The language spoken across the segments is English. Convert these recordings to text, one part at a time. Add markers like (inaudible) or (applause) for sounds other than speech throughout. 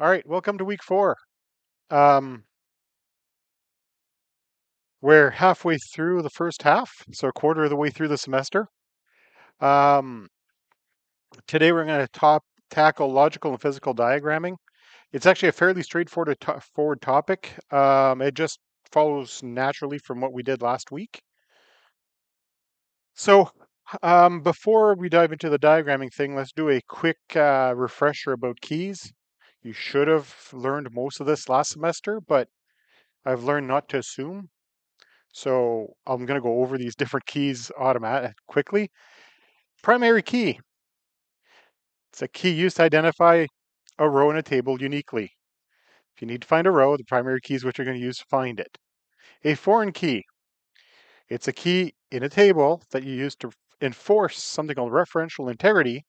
All right, welcome to week four. Um, we're halfway through the first half, so a quarter of the way through the semester. Um, today we're going to top tackle logical and physical diagramming. It's actually a fairly straightforward to forward topic. Um, it just follows naturally from what we did last week. So um, before we dive into the diagramming thing, let's do a quick uh, refresher about keys. You should have learned most of this last semester, but I've learned not to assume. So I'm going to go over these different keys automatic quickly. Primary key. It's a key used to identify a row in a table uniquely. If you need to find a row, the primary key is what you're going to use to find it. A foreign key. It's a key in a table that you use to enforce something called referential integrity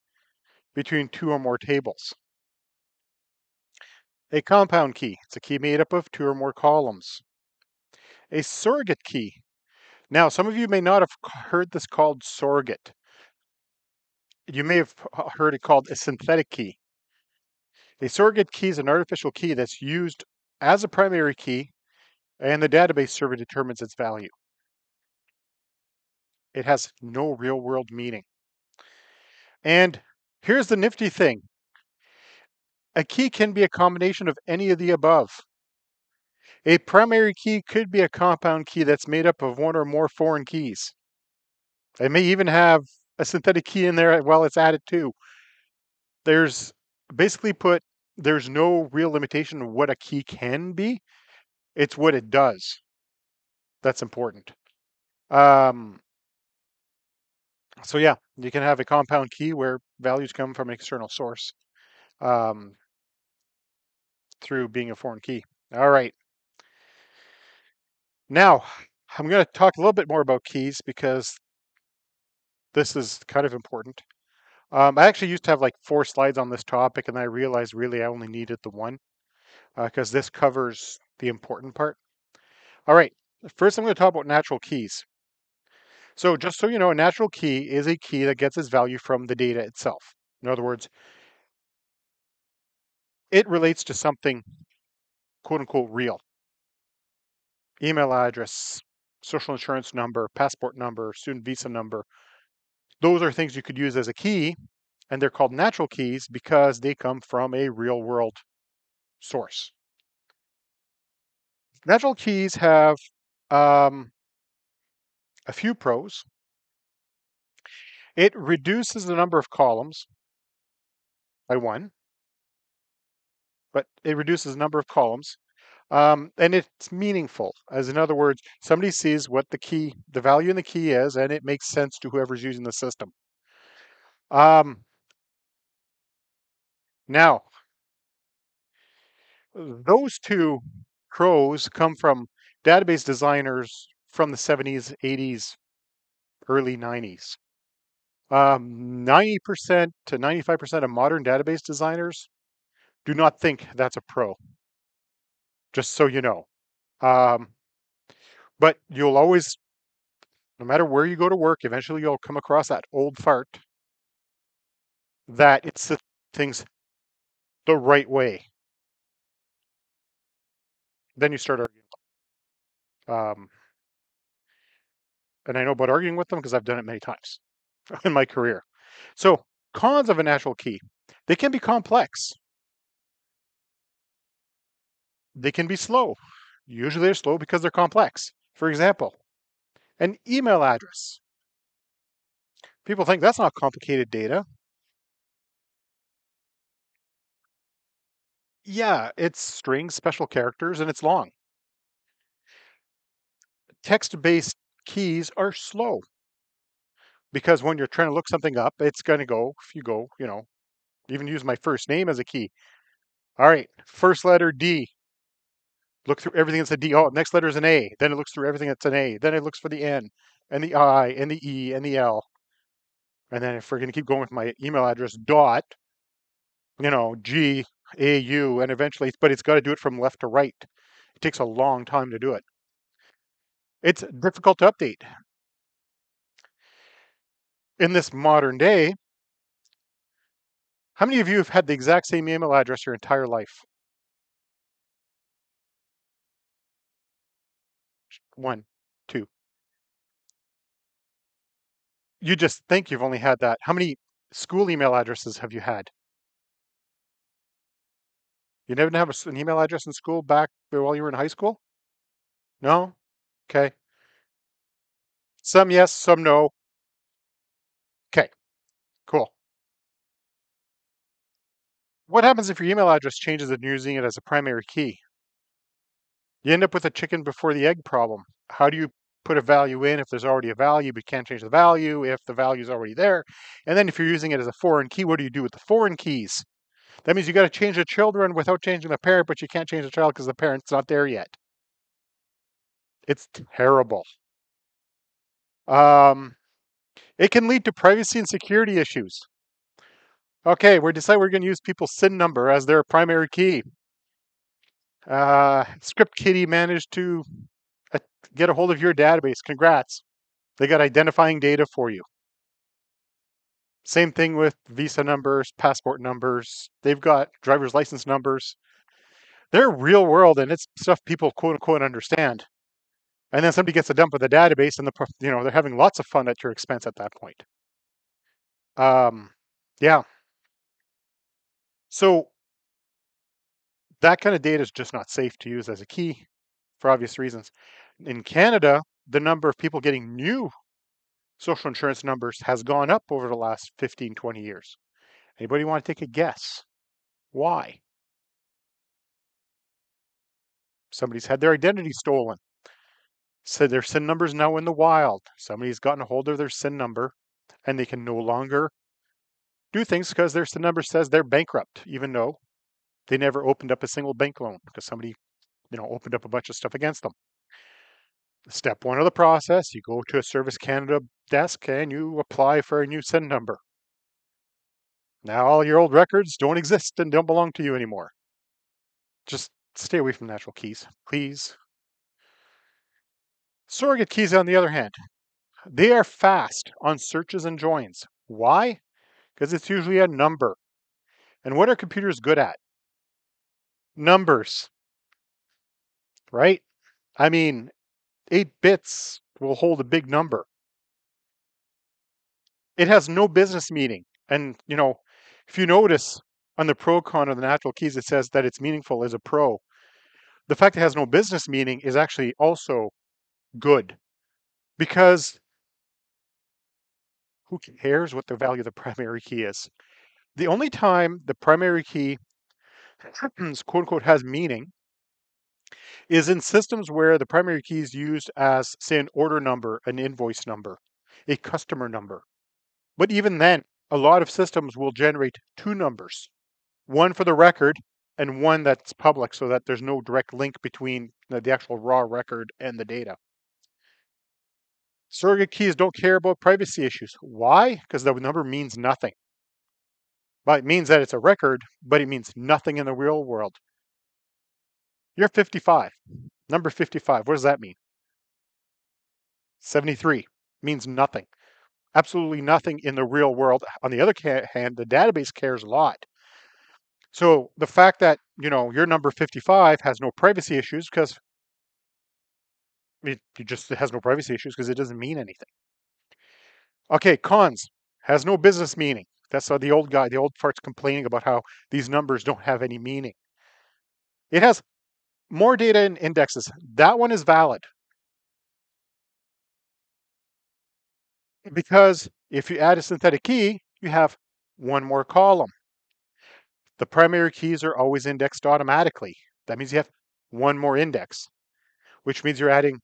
between two or more tables. A compound key. It's a key made up of two or more columns. A surrogate key. Now, some of you may not have heard this called surrogate. You may have heard it called a synthetic key. A surrogate key is an artificial key that's used as a primary key, and the database server determines its value. It has no real world meaning. And here's the nifty thing a key can be a combination of any of the above. A primary key could be a compound key that's made up of one or more foreign keys. It may even have a synthetic key in there while it's added too. There's basically put, there's no real limitation of what a key can be. It's what it does. That's important. Um, so yeah, you can have a compound key where values come from an external source. Um, through being a foreign key. All right. Now, I'm going to talk a little bit more about keys because this is kind of important. Um, I actually used to have like four slides on this topic, and I realized really I only needed the one because uh, this covers the important part. All right, first I'm going to talk about natural keys. So just so you know, a natural key is a key that gets its value from the data itself. In other words, it relates to something quote unquote real. Email address, social insurance number, passport number, student visa number. Those are things you could use as a key, and they're called natural keys because they come from a real world source. Natural keys have um, a few pros. It reduces the number of columns by one but it reduces the number of columns. Um, and it's meaningful, as in other words, somebody sees what the key, the value in the key is, and it makes sense to whoever's using the system. Um, now, those two pros come from database designers from the 70s, 80s, early 90s. Um, 90% to 95% of modern database designers do not think that's a pro. Just so you know. Um, but you'll always, no matter where you go to work, eventually you'll come across that old fart that it's the things the right way. Then you start arguing. Um, and I know about arguing with them because I've done it many times (laughs) in my career. So, cons of a natural key they can be complex they can be slow. Usually they're slow because they're complex. For example, an email address. People think that's not complicated data. Yeah, it's strings, special characters, and it's long. Text-based keys are slow because when you're trying to look something up, it's going to go, if you go, you know, even use my first name as a key. All right, first letter D, look through everything that's a D. Oh, next letter is an A. Then it looks through everything that's an A. Then it looks for the N and the I and the E and the L. And then if we're going to keep going with my email address, dot, you know, G, A, U, and eventually, but it's got to do it from left to right. It takes a long time to do it. It's difficult to update. In this modern day, how many of you have had the exact same email address your entire life? One, two. You just think you've only had that. How many school email addresses have you had? You never have an email address in school back while you were in high school? No? Okay. Some yes, some no. Okay, cool. What happens if your email address changes and you're using it as a primary key? You end up with a chicken before the egg problem. How do you put a value in if there's already a value, but can't change the value if the value is already there? And then if you're using it as a foreign key, what do you do with the foreign keys? That means you got to change the children without changing the parent, but you can't change the child because the parent's not there yet. It's terrible. Um, it can lead to privacy and security issues. Okay, we decide we're going to use people's SIN number as their primary key. Uh, Script Kiddie managed to uh, get a hold of your database. Congrats. They got identifying data for you. Same thing with visa numbers, passport numbers. They've got driver's license numbers. They're real world and it's stuff people quote unquote understand. And then somebody gets a dump of the database and the you know they're having lots of fun at your expense at that point. Um, yeah. So that kind of data is just not safe to use as a key for obvious reasons. In Canada, the number of people getting new social insurance numbers has gone up over the last 15, 20 years. Anybody want to take a guess? Why? Somebody's had their identity stolen. So their SIN number is now in the wild. Somebody's gotten a hold of their SIN number and they can no longer do things because their SIN number says they're bankrupt, even though they never opened up a single bank loan because somebody, you know, opened up a bunch of stuff against them. Step one of the process, you go to a Service Canada desk and you apply for a new SIN number. Now all your old records don't exist and don't belong to you anymore. Just stay away from natural keys, please. Surrogate keys, on the other hand, they are fast on searches and joins. Why? Because it's usually a number. And what are computers good at? Numbers. Right? I mean, 8 bits will hold a big number. It has no business meaning. And, you know, if you notice on the pro con of the natural keys, it says that it's meaningful as a pro. The fact it has no business meaning is actually also good because who cares what the value of the primary key is? The only time the primary key quote unquote has meaning is in systems where the primary key is used as, say, an order number, an invoice number, a customer number. But even then, a lot of systems will generate two numbers one for the record and one that's public so that there's no direct link between the, the actual raw record and the data. Surrogate keys don't care about privacy issues. Why? Because the number means nothing. It means that it's a record, but it means nothing in the real world. You're 55. Number 55. What does that mean? 73 means nothing. Absolutely nothing in the real world. On the other hand, the database cares a lot. So the fact that, you know, your number 55 has no privacy issues because it just has no privacy issues because it doesn't mean anything. Okay, cons has no business meaning. That's how the old guy, the old fart's complaining about how these numbers don't have any meaning. It has more data and indexes. That one is valid. Because if you add a synthetic key, you have one more column. The primary keys are always indexed automatically. That means you have one more index, which means you're adding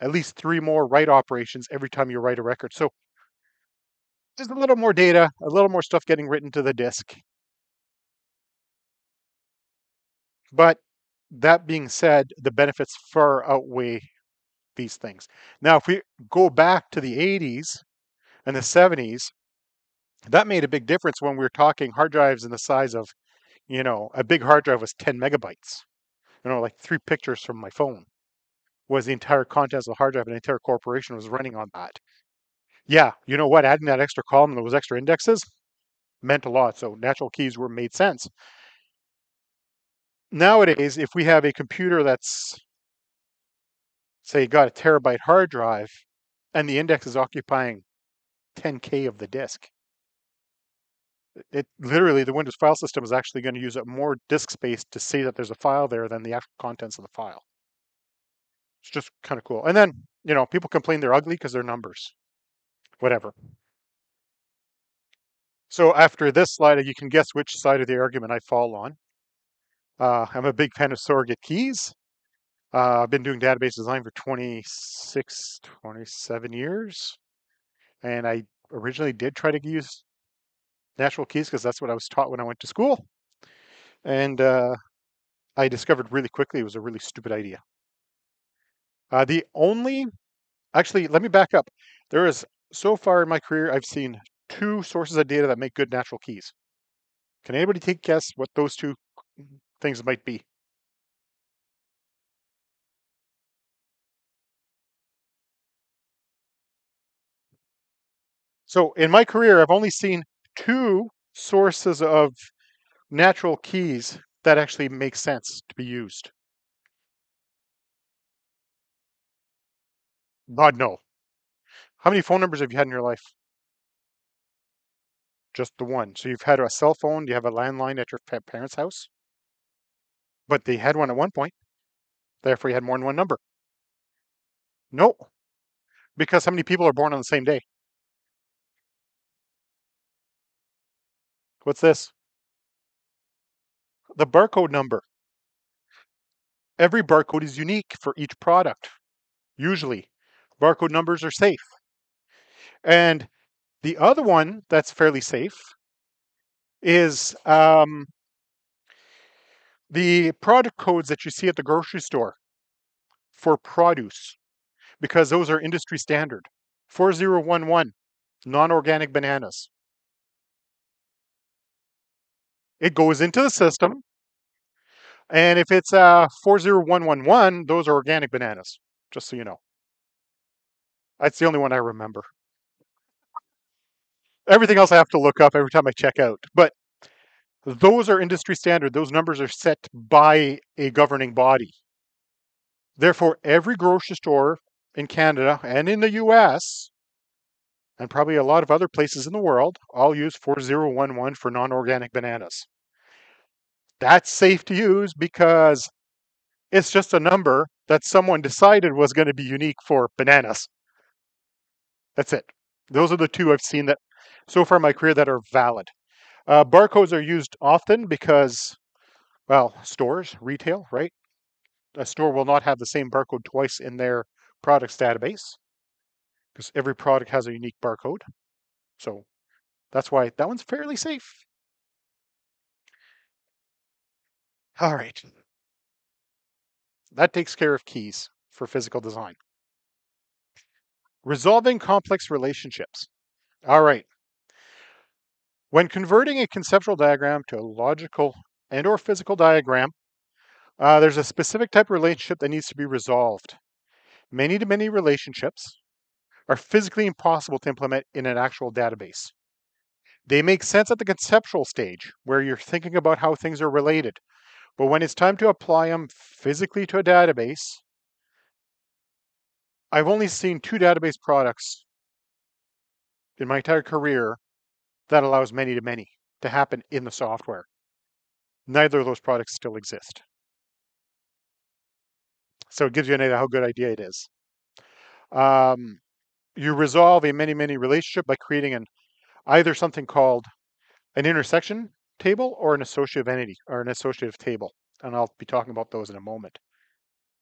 at least three more write operations every time you write a record. So just a little more data, a little more stuff getting written to the disk. But that being said, the benefits far outweigh these things. Now, if we go back to the 80s and the 70s, that made a big difference when we were talking hard drives in the size of, you know, a big hard drive was 10 megabytes. You know, like three pictures from my phone was the entire contents of the hard drive, and the entire corporation was running on that. Yeah, you know what? Adding that extra column, those extra indexes, meant a lot. So natural keys were made sense. Nowadays, if we have a computer that's say got a terabyte hard drive and the index is occupying 10k of the disk. It literally the Windows file system is actually going to use up more disk space to say that there's a file there than the actual contents of the file. It's just kind of cool. And then, you know, people complain they're ugly because they're numbers. Whatever. So after this slide, you can guess which side of the argument I fall on. Uh, I'm a big fan of surrogate keys. Uh, I've been doing database design for 26, 27 years. And I originally did try to use natural keys because that's what I was taught when I went to school. And uh, I discovered really quickly it was a really stupid idea. Uh, the only, actually, let me back up. There is, so far in my career, I've seen two sources of data that make good natural keys. Can anybody take a guess what those two things might be? So in my career, I've only seen two sources of natural keys that actually make sense to be used. God, no. How many phone numbers have you had in your life? Just the one. So you've had a cell phone, do you have a landline at your parents' house? But they had one at one point. Therefore, you had more than one number. No. Because how many people are born on the same day? What's this? The barcode number. Every barcode is unique for each product. Usually, barcode numbers are safe. And the other one that's fairly safe is um, the product codes that you see at the grocery store for produce, because those are industry standard. 4011, non organic bananas. It goes into the system. And if it's uh, 40111, those are organic bananas, just so you know. That's the only one I remember. Everything else I have to look up every time I check out. But those are industry standard. Those numbers are set by a governing body. Therefore, every grocery store in Canada and in the US, and probably a lot of other places in the world, all use 4011 for non organic bananas. That's safe to use because it's just a number that someone decided was going to be unique for bananas. That's it. Those are the two I've seen that so far in my career that are valid. Uh, barcodes are used often because, well, stores, retail, right? A store will not have the same barcode twice in their products database because every product has a unique barcode. So that's why that one's fairly safe. All right. That takes care of keys for physical design. Resolving complex relationships. All right. When converting a conceptual diagram to a logical and or physical diagram, uh, there's a specific type of relationship that needs to be resolved. Many-to-many relationships are physically impossible to implement in an actual database. They make sense at the conceptual stage, where you're thinking about how things are related, but when it's time to apply them physically to a database, I've only seen two database products in my entire career that allows many to many to happen in the software. Neither of those products still exist. So it gives you an idea how good idea it is. Um, you resolve a many-many relationship by creating an either something called an intersection table or an associative entity or an associative table. And I'll be talking about those in a moment.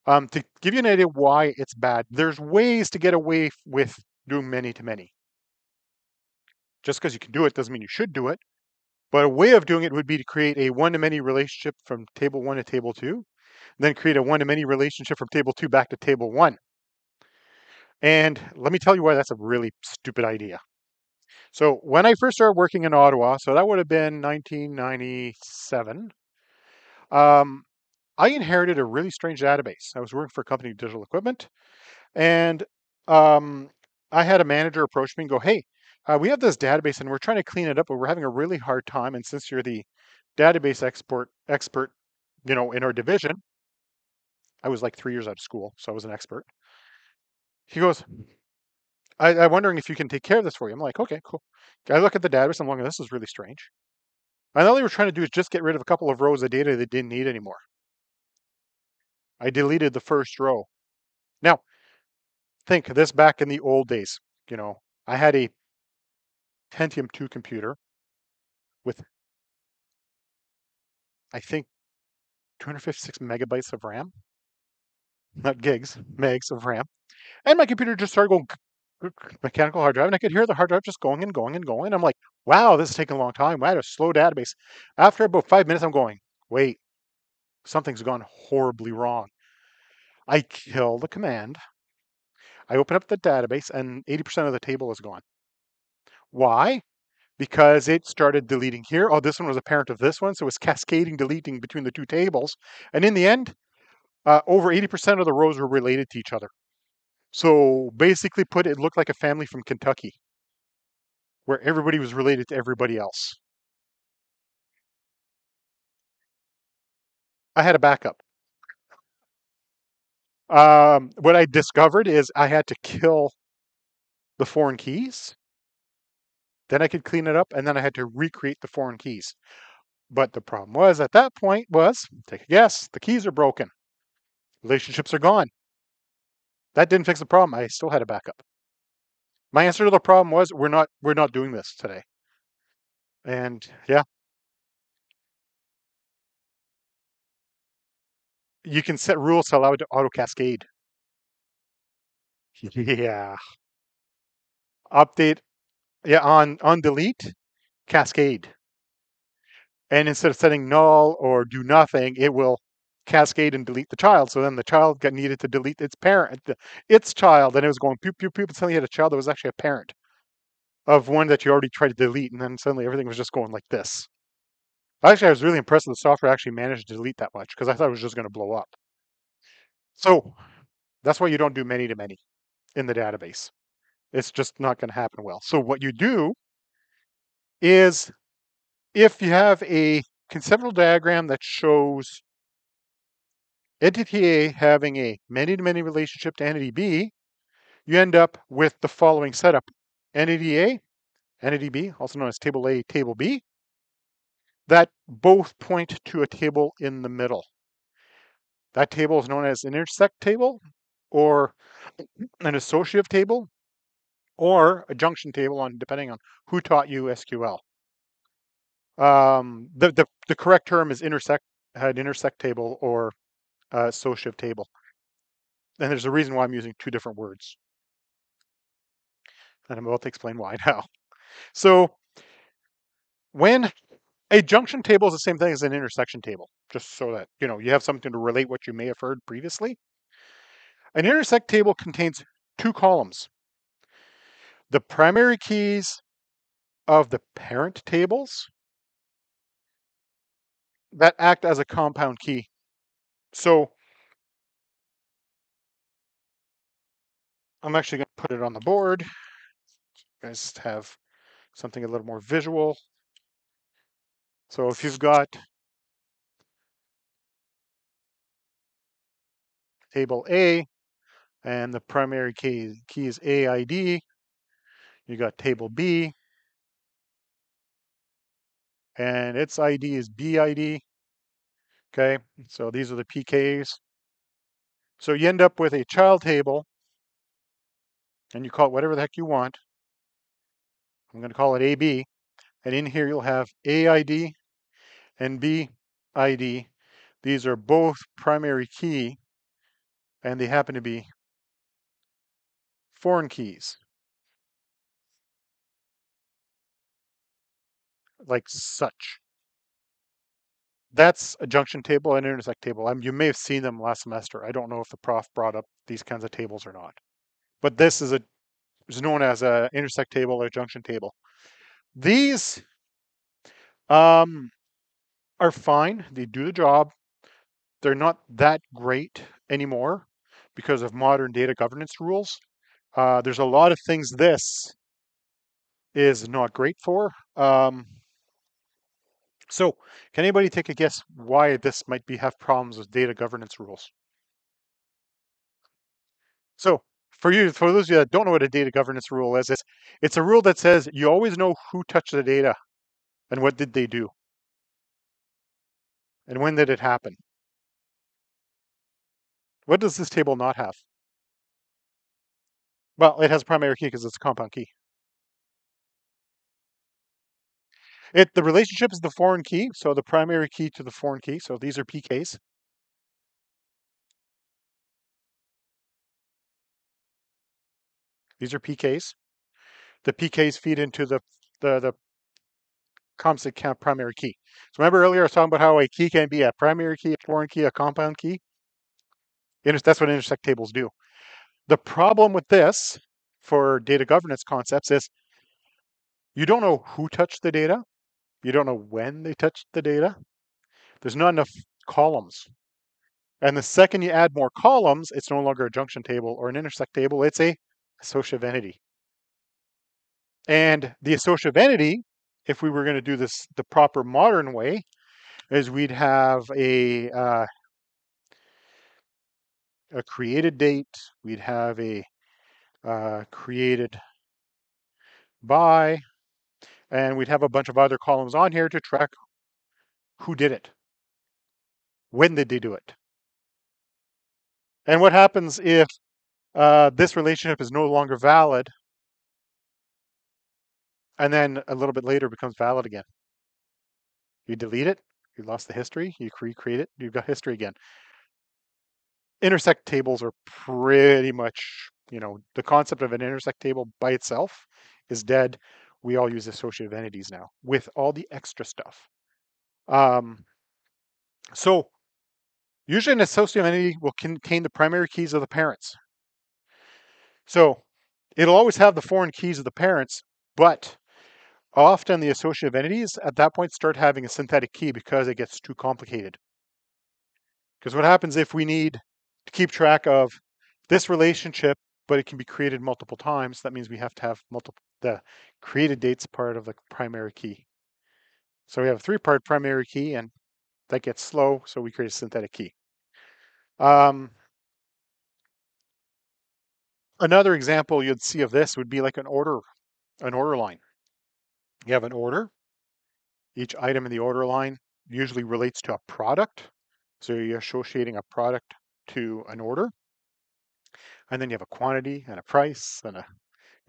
Um, to give you an idea why it's bad, there's ways to get away with doing many to many. Just because you can do it doesn't mean you should do it. But a way of doing it would be to create a one to many relationship from table one to table two, then create a one to many relationship from table two back to table one. And let me tell you why that's a really stupid idea. So when I first started working in Ottawa, so that would have been 1997, um, I inherited a really strange database. I was working for a company, Digital Equipment, and um, I had a manager approach me and go, "Hey, uh, we have this database and we're trying to clean it up, but we're having a really hard time. And since you're the database export expert, you know, in our division, I was like three years out of school, so I was an expert. He goes, I, am wondering if you can take care of this for you. I'm like, okay, cool. I look at the database. I'm like, this is really strange. And all they were trying to do is just get rid of a couple of rows of data they didn't need anymore. I deleted the first row. Now, think this back in the old days. You know, I had a Pentium 2 computer with, I think, 256 megabytes of RAM. Not gigs, megs of RAM. And my computer just started going mechanical hard drive, and I could hear the hard drive just going and going and going. I'm like, wow, this is taking a long time. I had a slow database. After about five minutes, I'm going, wait, something's gone horribly wrong. I kill the command. I open up the database, and 80% of the table is gone. Why? Because it started deleting here. Oh, this one was a parent of this one, so it was cascading, deleting between the two tables. And in the end, uh, over 80% of the rows were related to each other. So basically, put it looked like a family from Kentucky, where everybody was related to everybody else. I had a backup. Um, what I discovered is I had to kill the foreign keys. Then I could clean it up, and then I had to recreate the foreign keys. But the problem was at that point was, take a guess, the keys are broken. Relationships are gone. That didn't fix the problem. I still had a backup. My answer to the problem was we're not we're not doing this today. And yeah. You can set rules to allow it to auto cascade. (laughs) Yeah. Update yeah, on on delete, cascade. And instead of setting null or do nothing, it will cascade and delete the child. So then the child got needed to delete its parent, its child, and it was going pew pew pew. Suddenly you had a child that was actually a parent of one that you already tried to delete, and then suddenly everything was just going like this. Actually, I was really impressed that the software actually managed to delete that much because I thought it was just going to blow up. So that's why you don't do many to many in the database. It's just not going to happen well. So what you do is if you have a conceptual diagram that shows entity A having a many-to-many relationship to entity B, you end up with the following setup. Entity A, entity B, also known as table A, table B, that both point to a table in the middle. That table is known as an intersect table or an associative table or a junction table on depending on who taught you SQL. Um, the, the, the correct term is intersect, an intersect table or uh, associative table. And there's a reason why I'm using two different words. And I'm about to explain why (laughs) now. So when a junction table is the same thing as an intersection table, just so that you know you have something to relate what you may have heard previously. An intersect table contains two columns. The primary keys of the parent tables that act as a compound key so I'm actually going to put it on the board. You guys have something a little more visual. So if you've got table A and the primary key, key is AID, you got table B and its ID is BID. Okay, so these are the PKs. So you end up with a child table, and you call it whatever the heck you want. I'm going to call it AB. And in here you'll have AID and BID. These are both primary key, and they happen to be foreign keys. Like such. That's a junction table and intersect table. I mean, you may have seen them last semester. I don't know if the prof brought up these kinds of tables or not. But this is a is known as an intersect table or junction table. These um, are fine. They do the job. They're not that great anymore because of modern data governance rules. Uh, there's a lot of things this is not great for. Um, so, can anybody take a guess why this might be have problems with data governance rules? So for you, for those of you that don't know what a data governance rule is, it's, it's a rule that says you always know who touched the data and what did they do and when did it happen. What does this table not have? Well, it has a primary key because it's a compound key. It the relationship is the foreign key, so the primary key to the foreign key. So these are PKs. These are PKs. The PKs feed into the the, the constant count primary key. So remember earlier I was talking about how a key can be a primary key, a foreign key, a compound key? That's what intersect tables do. The problem with this for data governance concepts is you don't know who touched the data. You don't know when they touched the data. There's not enough columns. And the second you add more columns, it's no longer a junction table or an intersect table. It's a associative entity. And the associative entity, if we were going to do this the proper modern way, is we'd have a uh, a created date, we'd have a uh, created by, and we'd have a bunch of other columns on here to track who did it. When did they do it? And what happens if uh, this relationship is no longer valid and then a little bit later becomes valid again? You delete it, you lost the history, you recreate it, you've got history again. Intersect tables are pretty much, you know, the concept of an intersect table by itself is dead we all use associative entities now with all the extra stuff. Um, so usually an associative entity will contain the primary keys of the parents. So it'll always have the foreign keys of the parents, but often the associative entities at that point start having a synthetic key because it gets too complicated. Because what happens if we need to keep track of this relationship, but it can be created multiple times, that means we have to have multiple the created dates part of the primary key. So we have a three-part primary key, and that gets slow, so we create a synthetic key. Um, another example you'd see of this would be like an order, an order line. You have an order. Each item in the order line usually relates to a product. So you're associating a product to an order. And then you have a quantity and a price and a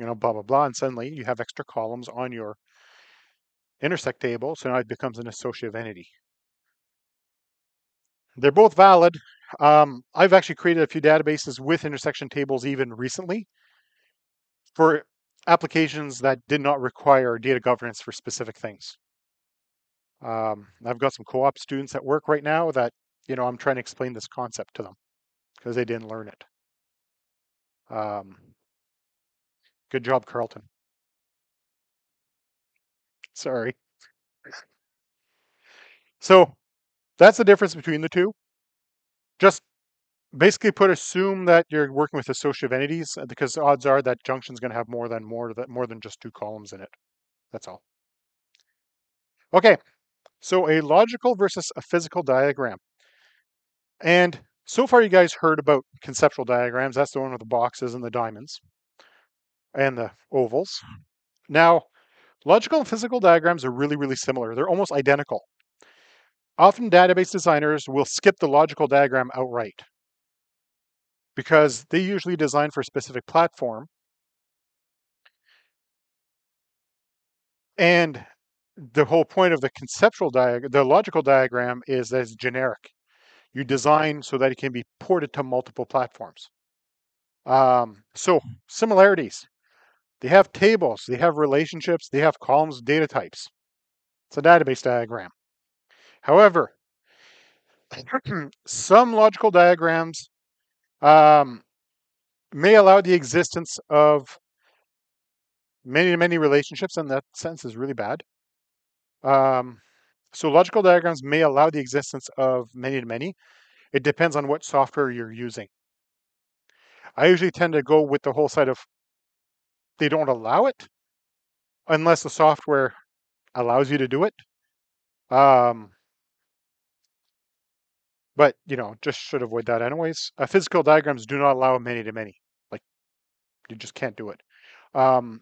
you know, blah, blah, blah. And suddenly you have extra columns on your intersect table. So now it becomes an associative entity. They're both valid. Um, I've actually created a few databases with intersection tables even recently for applications that did not require data governance for specific things. Um, I've got some co-op students at work right now that, you know, I'm trying to explain this concept to them because they didn't learn it. Um, Good job, Carlton. Sorry. So that's the difference between the two. Just basically put assume that you're working with associative entities uh, because odds are that junction is going to have more than more that more than just two columns in it. That's all. Okay, so a logical versus a physical diagram. And so far you guys heard about conceptual diagrams. That's the one with the boxes and the diamonds and the ovals. Now, logical and physical diagrams are really, really similar. They're almost identical. Often database designers will skip the logical diagram outright because they usually design for a specific platform. And the whole point of the conceptual diagram, the logical diagram is that it's generic. You design so that it can be ported to multiple platforms. Um, so similarities. They have tables, they have relationships, they have columns, data types. It's a database diagram. However, (clears throat) some logical diagrams um, may allow the existence of many, many relationships, and that sense is really bad. Um, so logical diagrams may allow the existence of many to many. It depends on what software you're using. I usually tend to go with the whole side of they don't allow it unless the software allows you to do it. Um, but you know, just should avoid that anyways. Uh, physical diagrams do not allow many to many. Like you just can't do it. Um,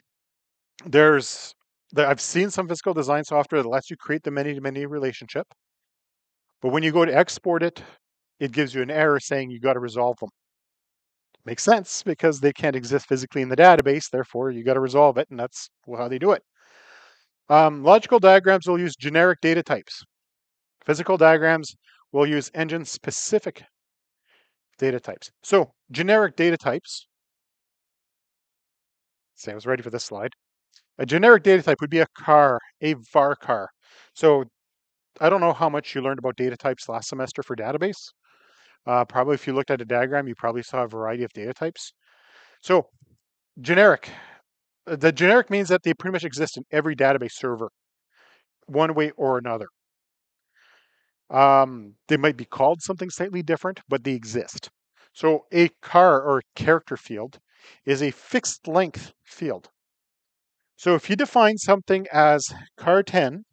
there's there, I've seen some physical design software that lets you create the many-to-many relationship, but when you go to export it, it gives you an error saying you got to resolve them. Makes sense because they can't exist physically in the database, therefore you got to resolve it, and that's how they do it. Um, logical diagrams will use generic data types. Physical diagrams will use engine-specific data types. So generic data types, say I was ready for this slide. A generic data type would be a char, a varchar. So I don't know how much you learned about data types last semester for database. Uh, probably if you looked at a diagram, you probably saw a variety of data types. So generic, uh, the generic means that they pretty much exist in every database server, one way or another. Um, they might be called something slightly different, but they exist. So a char or character field is a fixed length field. So if you define something as char 10,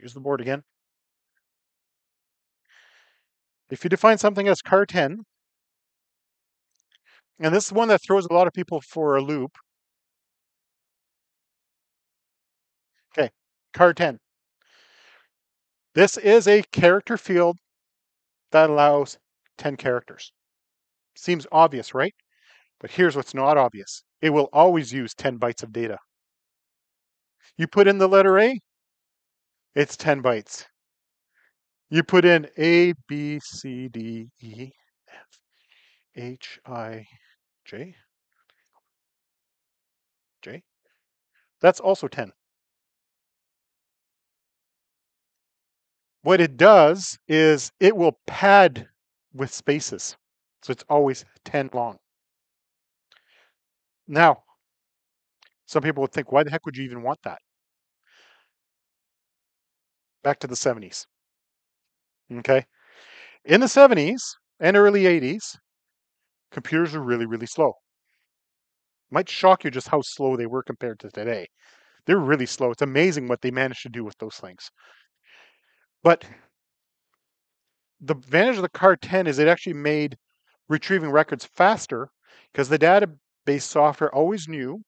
use the board again. If you define something as char 10, and this is one that throws a lot of people for a loop. Okay, char 10. This is a character field that allows 10 characters. Seems obvious, right? But here's what's not obvious. It will always use 10 bytes of data. You put in the letter A, it's 10 bytes. You put in A, B, C, D, E, F, H, I, J, J. That's also 10. What it does is it will pad with spaces. So it's always 10 long. Now, some people would think, why the heck would you even want that? Back to the 70s. Okay. In the 70s and early 80s, computers were really, really slow. Might shock you just how slow they were compared to today. They're really slow. It's amazing what they managed to do with those things. But the advantage of the char 10 is it actually made retrieving records faster because the database software always knew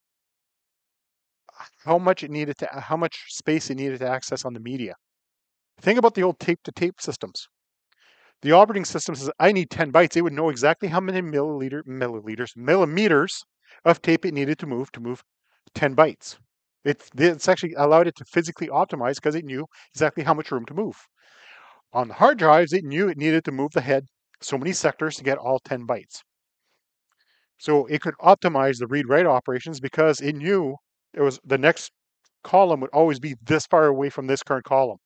how much it needed to how much space it needed to access on the media. Think about the old tape to tape systems. The operating system says, I need 10 bytes. It would know exactly how many milliliter, milliliters, millimeters of tape it needed to move to move 10 bytes. It, it's actually allowed it to physically optimize because it knew exactly how much room to move. On the hard drives, it knew it needed to move the head so many sectors to get all 10 bytes. So it could optimize the read-write operations because it knew it was the next column would always be this far away from this current column.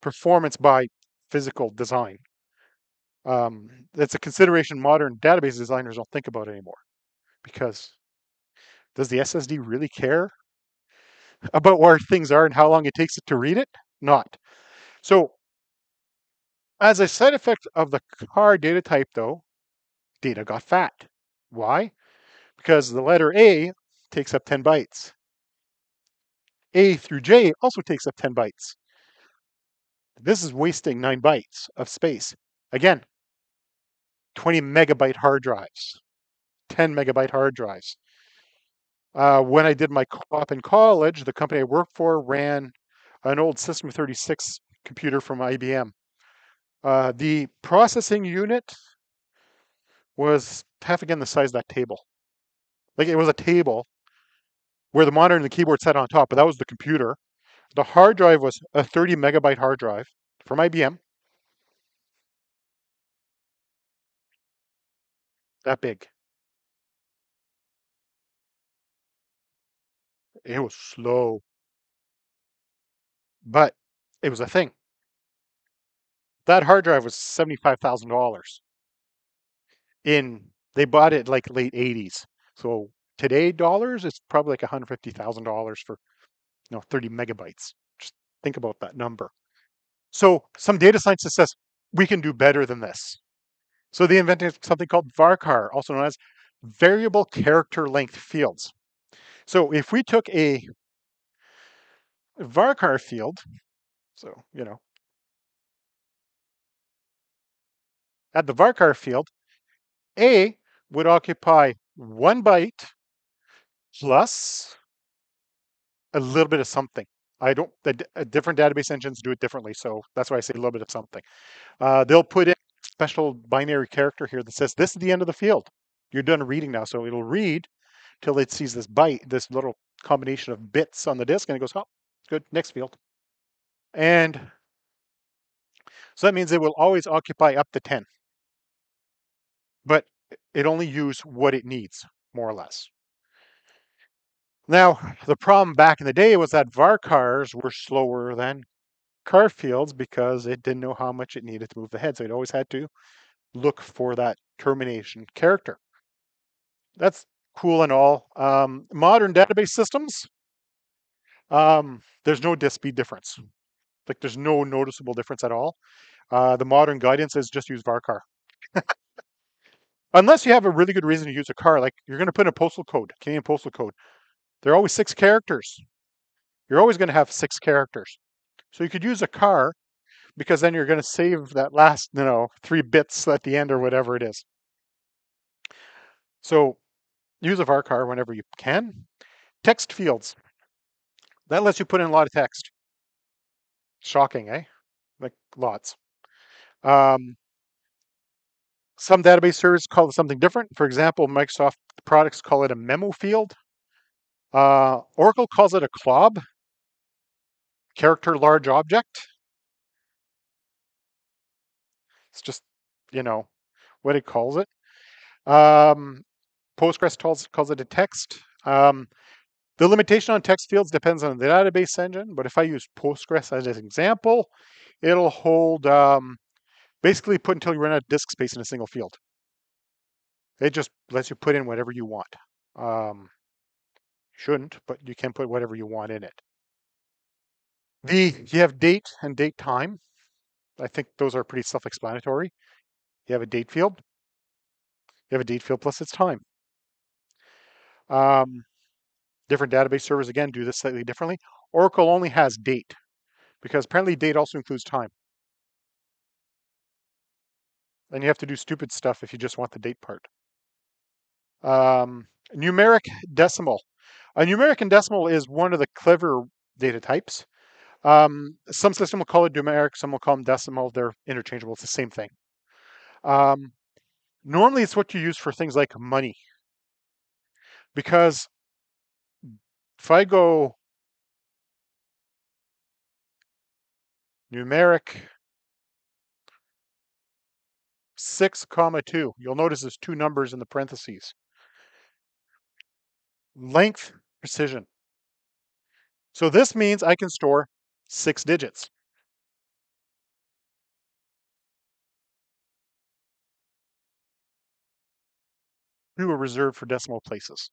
Performance by physical design. Um, that's a consideration modern database designers don't think about anymore because does the SSD really care about where things are and how long it takes it to read it? Not. So as a side effect of the char data type, though, data got fat. Why? Because the letter A takes up 10 bytes. A through J also takes up 10 bytes. This is wasting 9 bytes of space. Again, 20 megabyte hard drives, 10 megabyte hard drives. Uh, when I did my co-op in college, the company I worked for ran an old System 36 computer from IBM. Uh, the processing unit was half again the size of that table. Like it was a table where the monitor and the keyboard sat on top, but that was the computer. The hard drive was a 30 megabyte hard drive from IBM. That big. It was slow. But it was a thing. That hard drive was $75,000. In they bought it like late 80s. So today dollars it's probably like $150,000 for you know 30 megabytes. Just think about that number. So some data scientists says we can do better than this. So they invented something called VARCHAR, also known as variable character length fields. So if we took a varchar field, so you know at the varchar field, A would occupy one byte plus a little bit of something. I don't, the different database engines do it differently. So that's why I say a little bit of something. Uh, they'll put in special binary character here that says, this is the end of the field. You're done reading now. So it'll read till it sees this byte, this little combination of bits on the disk, and it goes, oh, good, next field. And so that means it will always occupy up to 10. But it only use what it needs, more or less. Now, the problem back in the day was that varchars were slower than char fields because it didn't know how much it needed to move the head. So it always had to look for that termination character. That's cool and all. Um, modern database systems, um, there's no disk speed difference. Like there's no noticeable difference at all. Uh, the modern guidance is just use varchar. (laughs) Unless you have a really good reason to use a char, like you're going to put in a postal code, Canadian postal code. They're always six characters. You're always going to have six characters. So you could use a char because then you're going to save that last, you know, three bits at the end or whatever it is. So use a varchar whenever you can. Text fields. That lets you put in a lot of text. Shocking, eh? Like lots. Um, some database servers call it something different. For example, Microsoft products call it a memo field. Uh, Oracle calls it a CLOB, character large object. It's just, you know, what it calls it. Um, Postgres calls, calls it a text. Um, the limitation on text fields depends on the database engine, but if I use Postgres as an example, it'll hold um, basically put until you run out of disk space in a single field. It just lets you put in whatever you want. Um, shouldn't, but you can put whatever you want in it. The you have date and date time. I think those are pretty self-explanatory. You have a date field. You have a date field plus its time. Um, different database servers again do this slightly differently. Oracle only has date because apparently date also includes time. And you have to do stupid stuff if you just want the date part. Um, numeric decimal. A numeric and decimal is one of the clever data types. Um, some system will call it numeric, some will call them decimal. They're interchangeable. It's the same thing. Um, normally, it's what you use for things like money. Because if I go numeric 6 comma 2. You'll notice there's two numbers in the parentheses. Length precision. So this means I can store six digits. Two are reserved for decimal places.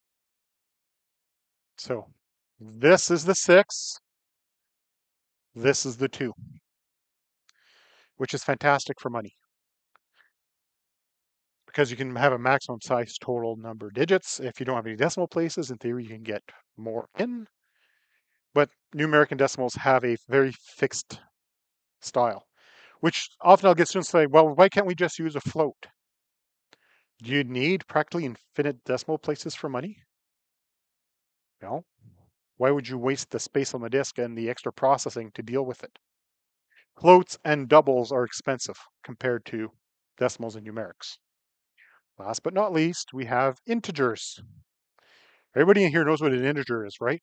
So this is the six. This is the two, which is fantastic for money because you can have a maximum size total number of digits. If you don't have any decimal places, in theory, you can get more in. But numeric and decimals have a very fixed style, which often I'll get students say, well, why can't we just use a float? Do you need practically infinite decimal places for money? No. Why would you waste the space on the disk and the extra processing to deal with it? Floats and doubles are expensive compared to decimals and numerics. Last but not least, we have integers. Everybody in here knows what an integer is, right?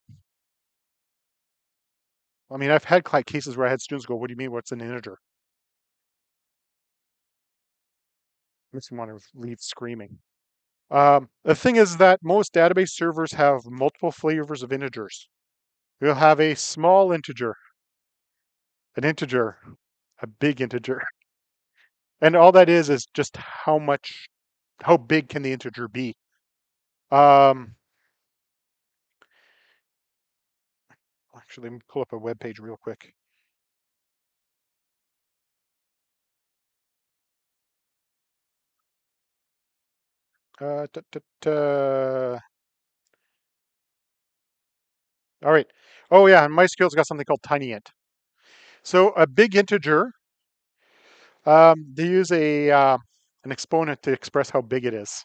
I mean, I've had cases where I had students go, what do you mean, what's an integer? Makes me want to leave screaming. Um, the thing is that most database servers have multiple flavors of integers. You'll have a small integer, an integer, a big integer. And all that is is just how much how big can the integer be? Um, actually, let me pull up a web page real quick. Uh, da, da, da. All right. Oh yeah, and MySQL's got something called tinyint. So a big integer, um, they use a uh, an exponent to express how big it is.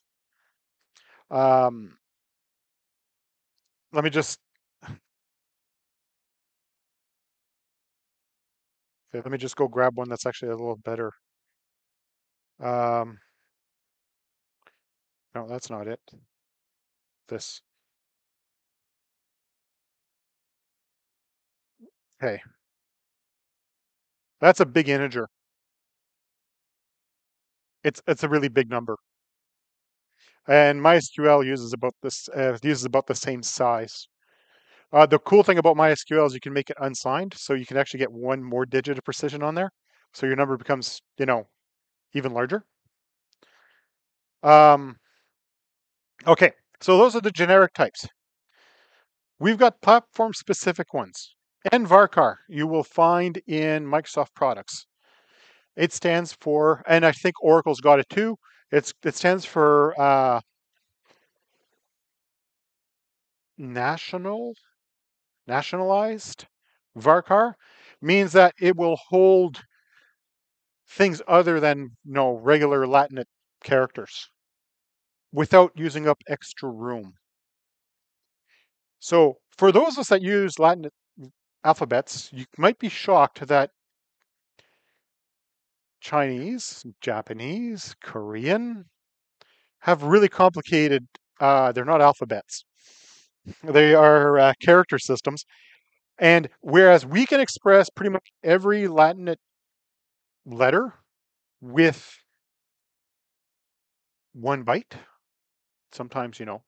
Um, let me just Okay, let me just go grab one that's actually a little better. Um, no, that's not it. This. Okay. That's a big integer. It's it's a really big number. And MySQL uses about this uh, uses about the same size. Uh, the cool thing about MySQL is you can make it unsigned, so you can actually get one more digit of precision on there. So your number becomes, you know, even larger. Um, okay, so those are the generic types. We've got platform-specific ones. NVARCHAR you will find in Microsoft products. It stands for, and I think Oracle's got it too. It's it stands for uh, national? Nationalized? Varchar means that it will hold things other than you know regular latinate characters without using up extra room. So for those of us that use latin alphabets you might be shocked that chinese japanese korean have really complicated uh, they're not alphabets they are uh, character systems. And whereas we can express pretty much every Latinate letter with one byte, sometimes, you know,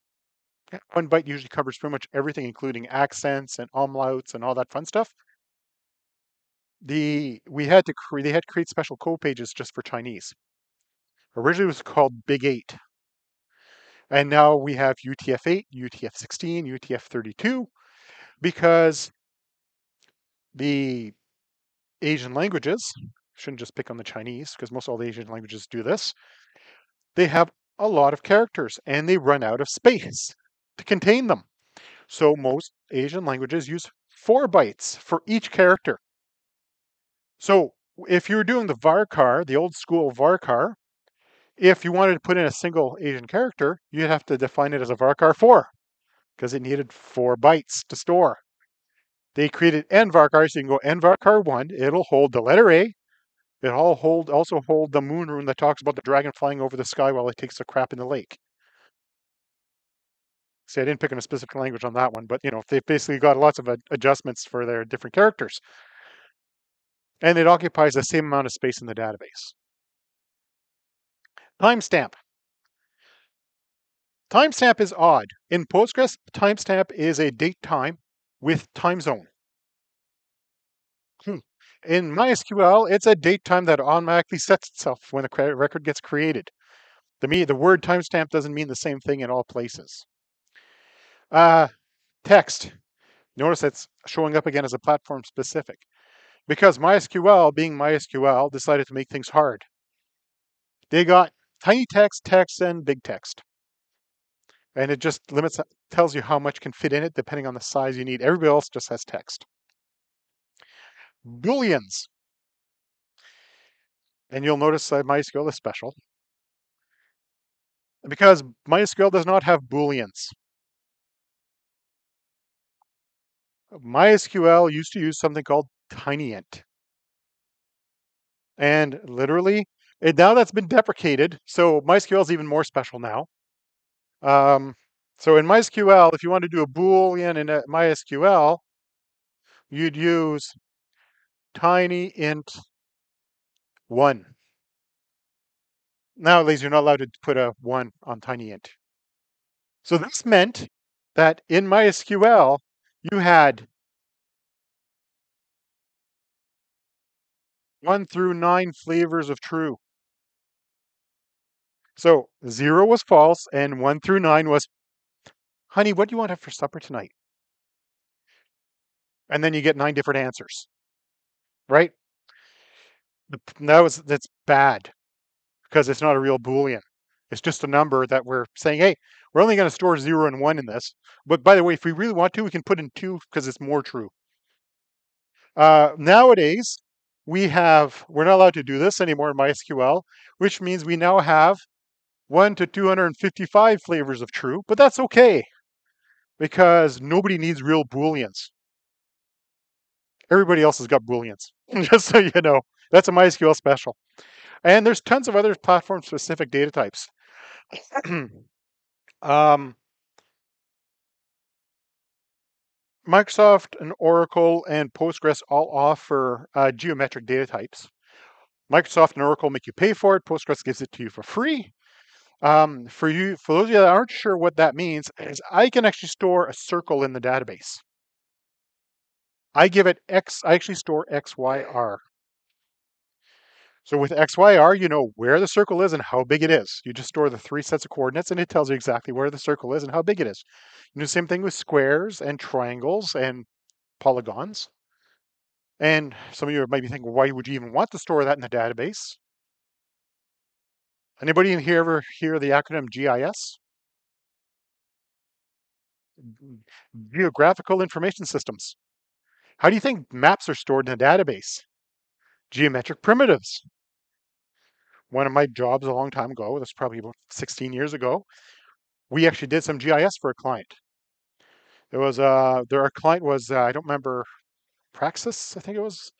one byte usually covers pretty much everything, including accents and umlauts and all that fun stuff. The we had to create they had to create special code pages just for Chinese. Originally, it was called Big Eight, and now we have UTF-8, UTF-16, UTF-32, because the Asian languages, shouldn't just pick on the Chinese, because most all the Asian languages do this, they have a lot of characters, and they run out of space to contain them. So most Asian languages use four bytes for each character. So if you were doing the varchar, the old school varchar, if you wanted to put in a single Asian character, you'd have to define it as a varchar 4 because it needed four bytes to store. They created nvarchar, so you can go nvarchar 1. It'll hold the letter A. It'll hold also hold the moon rune that talks about the dragon flying over the sky while it takes a crap in the lake. See, I didn't pick on a specific language on that one, but you know, they've basically got lots of adjustments for their different characters. And it occupies the same amount of space in the database. Timestamp. Timestamp is odd. In Postgres, timestamp is a date time with time zone. Hmm. In MySQL, it's a date time that automatically sets itself when the record gets created. The, me, the word timestamp doesn't mean the same thing in all places. Uh, text. Notice it's showing up again as a platform specific. Because MySQL, being MySQL, decided to make things hard. They got tiny text, text, and big text. And it just limits, tells you how much can fit in it depending on the size you need. Everybody else just has text. Booleans. And you'll notice that MySQL is special. Because MySQL does not have Booleans. MySQL used to use something called TinyInt. And literally, now that's been deprecated, so MySQL is even more special now. Um, so in MySQL, if you want to do a Boolean in MySQL, you'd use tiny int one. Nowadays, you're not allowed to put a one on tiny int. So this meant that in MySQL, you had one through nine flavors of true. So zero was false, and one through nine was, honey, what do you want to have for supper tonight? And then you get nine different answers, right? That was that's bad because it's not a real boolean. It's just a number that we're saying, hey, we're only going to store zero and one in this. But by the way, if we really want to, we can put in two because it's more true. Uh, nowadays, we have, we're not allowed to do this anymore in MySQL, which means we now have 1 to 255 flavors of true, but that's okay because nobody needs real Booleans. Everybody else has got Booleans, (laughs) just so you know. That's a MySQL special. And there's tons of other platform specific data types. (clears throat) um, Microsoft and Oracle and Postgres all offer uh, geometric data types. Microsoft and Oracle make you pay for it. Postgres gives it to you for free. Um, for you, for those of you that aren't sure what that means, is I can actually store a circle in the database. I give it X, I actually store XYR. So with XYR, you know where the circle is and how big it is. You just store the three sets of coordinates and it tells you exactly where the circle is and how big it is. You do the same thing with squares and triangles and polygons. And some of you might be thinking, why would you even want to store that in the database? Anybody in here ever hear the acronym GIS? Geographical Information Systems. How do you think maps are stored in a database? Geometric primitives. One of my jobs a long time ago, that's probably about 16 years ago, we actually did some GIS for a client. It was uh, there. Our client was uh, I don't remember Praxis, I think it was,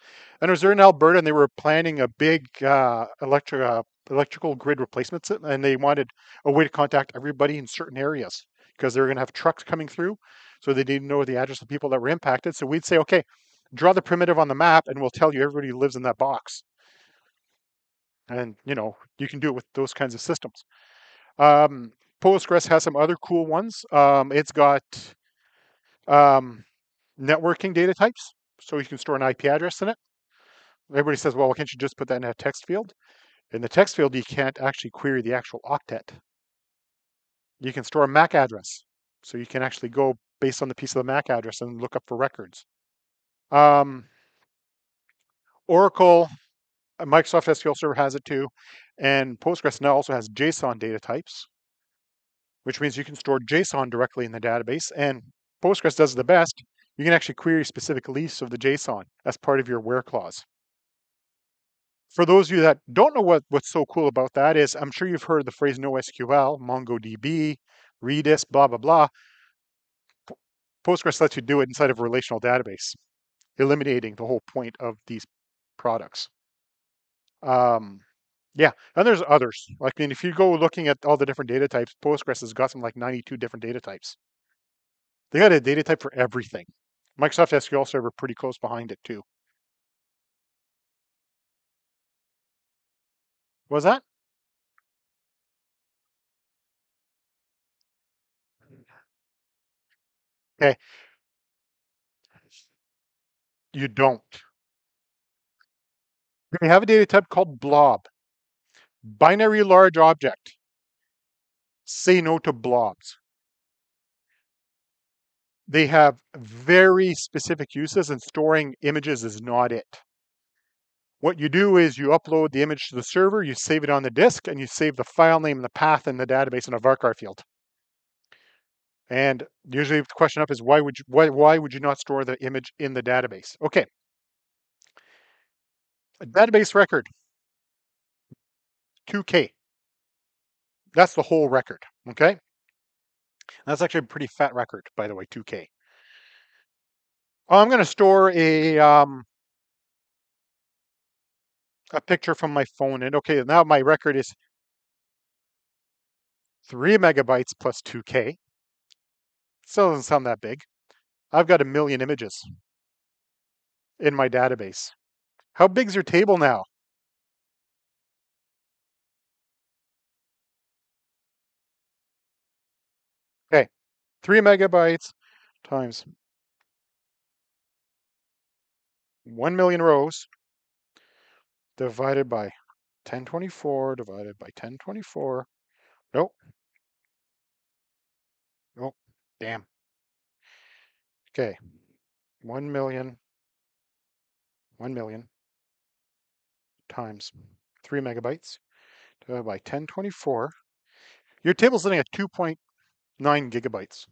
and it was there in Alberta, and they were planning a big uh, electric uh, electrical grid replacements, and they wanted a way to contact everybody in certain areas because they were going to have trucks coming through, so they didn't know the address of people that were impacted. So we'd say, okay, draw the primitive on the map, and we'll tell you everybody lives in that box. And you know, you can do it with those kinds of systems. Um, Postgres has some other cool ones. Um, it's got um, networking data types, so you can store an IP address in it. Everybody says, well, why can't you just put that in a text field? In the text field, you can't actually query the actual octet. You can store a MAC address, so you can actually go based on the piece of the MAC address and look up for records. Um, Oracle, uh, Microsoft SQL Server has it too, and Postgres now also has JSON data types, which means you can store JSON directly in the database. And Postgres does the best. You can actually query specific leaves of the JSON as part of your where clause for those of you that don't know what, what's so cool about that is, I'm sure you've heard the phrase NoSQL, MongoDB, Redis, blah, blah, blah. Postgres lets you do it inside of a relational database, eliminating the whole point of these products. Um, yeah, and there's others. Like, I mean, if you go looking at all the different data types, Postgres has got some like 92 different data types. They got a data type for everything. Microsoft SQL Server pretty close behind it too. Was that? Okay. You don't. We have a data type called blob. Binary large object. Say no to blobs. They have very specific uses and storing images is not it. What you do is you upload the image to the server, you save it on the disk, and you save the file name and the path in the database in a varchar field. And usually the question up is why would you why, why would you not store the image in the database? Okay. A database record. 2K. That's the whole record. Okay. That's actually a pretty fat record, by the way, 2K. I'm going to store a um, a picture from my phone and okay, now my record is three megabytes plus 2K. Still doesn't sound that big. I've got a million images mm. in my database. How big's your table now? Okay, three megabytes times one million rows divided by 1024 divided by 1024. Nope. Nope. Damn. Okay. 1 million. 1 million times 3 megabytes divided by 1024. Your table's sitting at 2.9 gigabytes.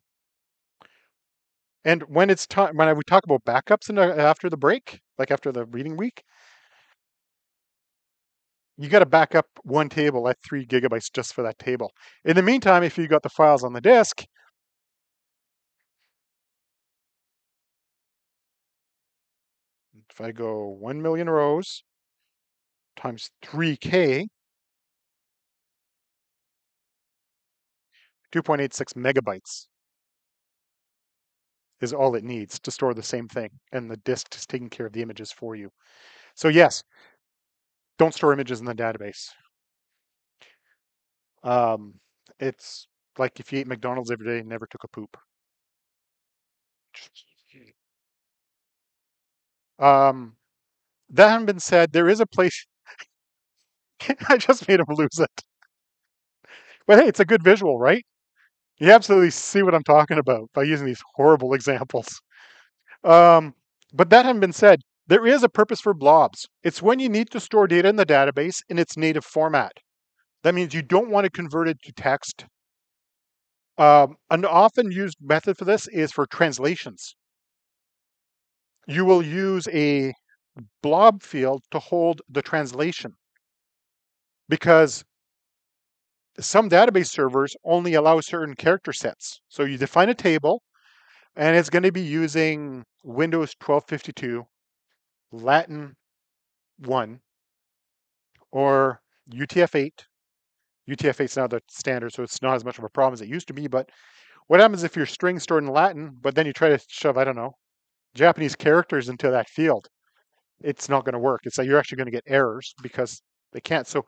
And when it's time, when I would talk about backups in, uh, after the break, like after the reading week, you got to back up one table at three gigabytes just for that table. In the meantime, if you got the files on the disk, if I go 1 million rows times 3K, 2.86 megabytes is all it needs to store the same thing. And the disk is taking care of the images for you. So yes, don't store images in the database. Um, it's like if you ate McDonald's every day and never took a poop. Um, that having been said, there is a place. (laughs) I just made him lose it. But hey, it's a good visual, right? You absolutely see what I'm talking about by using these horrible examples. Um, but that having been said, there is a purpose for blobs. It's when you need to store data in the database in its native format. That means you don't want to convert it to text. Um, an often used method for this is for translations. You will use a blob field to hold the translation because some database servers only allow certain character sets. So you define a table and it's going to be using Windows 1252, Latin 1, or UTF-8. UTF-8 is now the standard, so it's not as much of a problem as it used to be. But what happens if your string stored in Latin, but then you try to shove, I don't know, Japanese characters into that field? It's not going to work. It's like you're actually going to get errors because they can't. So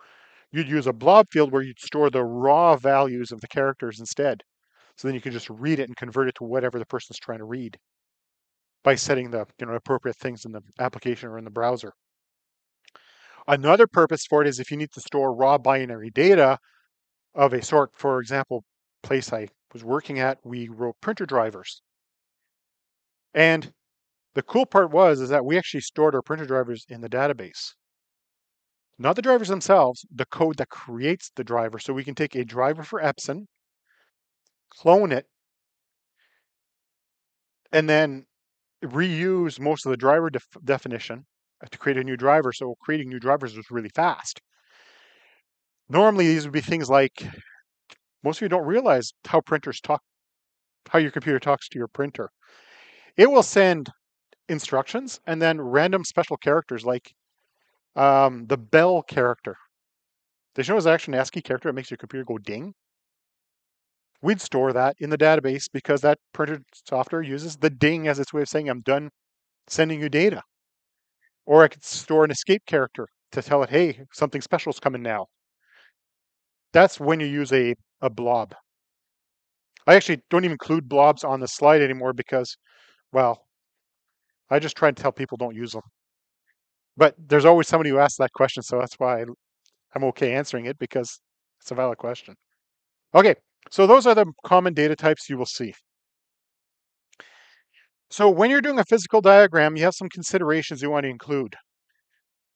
you'd use a blob field where you'd store the raw values of the characters instead. So then you can just read it and convert it to whatever the person's trying to read by setting the you know appropriate things in the application or in the browser. Another purpose for it is if you need to store raw binary data of a sort. For example, place I was working at, we wrote printer drivers. And the cool part was is that we actually stored our printer drivers in the database not the drivers themselves, the code that creates the driver. So we can take a driver for Epson, clone it, and then reuse most of the driver def definition uh, to create a new driver. So creating new drivers was really fast. Normally, these would be things like most of you don't realize how printers talk, how your computer talks to your printer. It will send instructions and then random special characters like um, the bell character. Did you know actually an ASCII character that makes your computer go ding? We'd store that in the database because that printer software uses the ding as its way of saying I'm done sending you data. Or I could store an escape character to tell it, hey, something special is coming now. That's when you use a, a blob. I actually don't even include blobs on the slide anymore because, well, I just try to tell people don't use them. But there's always somebody who asks that question, so that's why I'm okay answering it because it's a valid question. Okay, so those are the common data types you will see. So when you're doing a physical diagram, you have some considerations you want to include.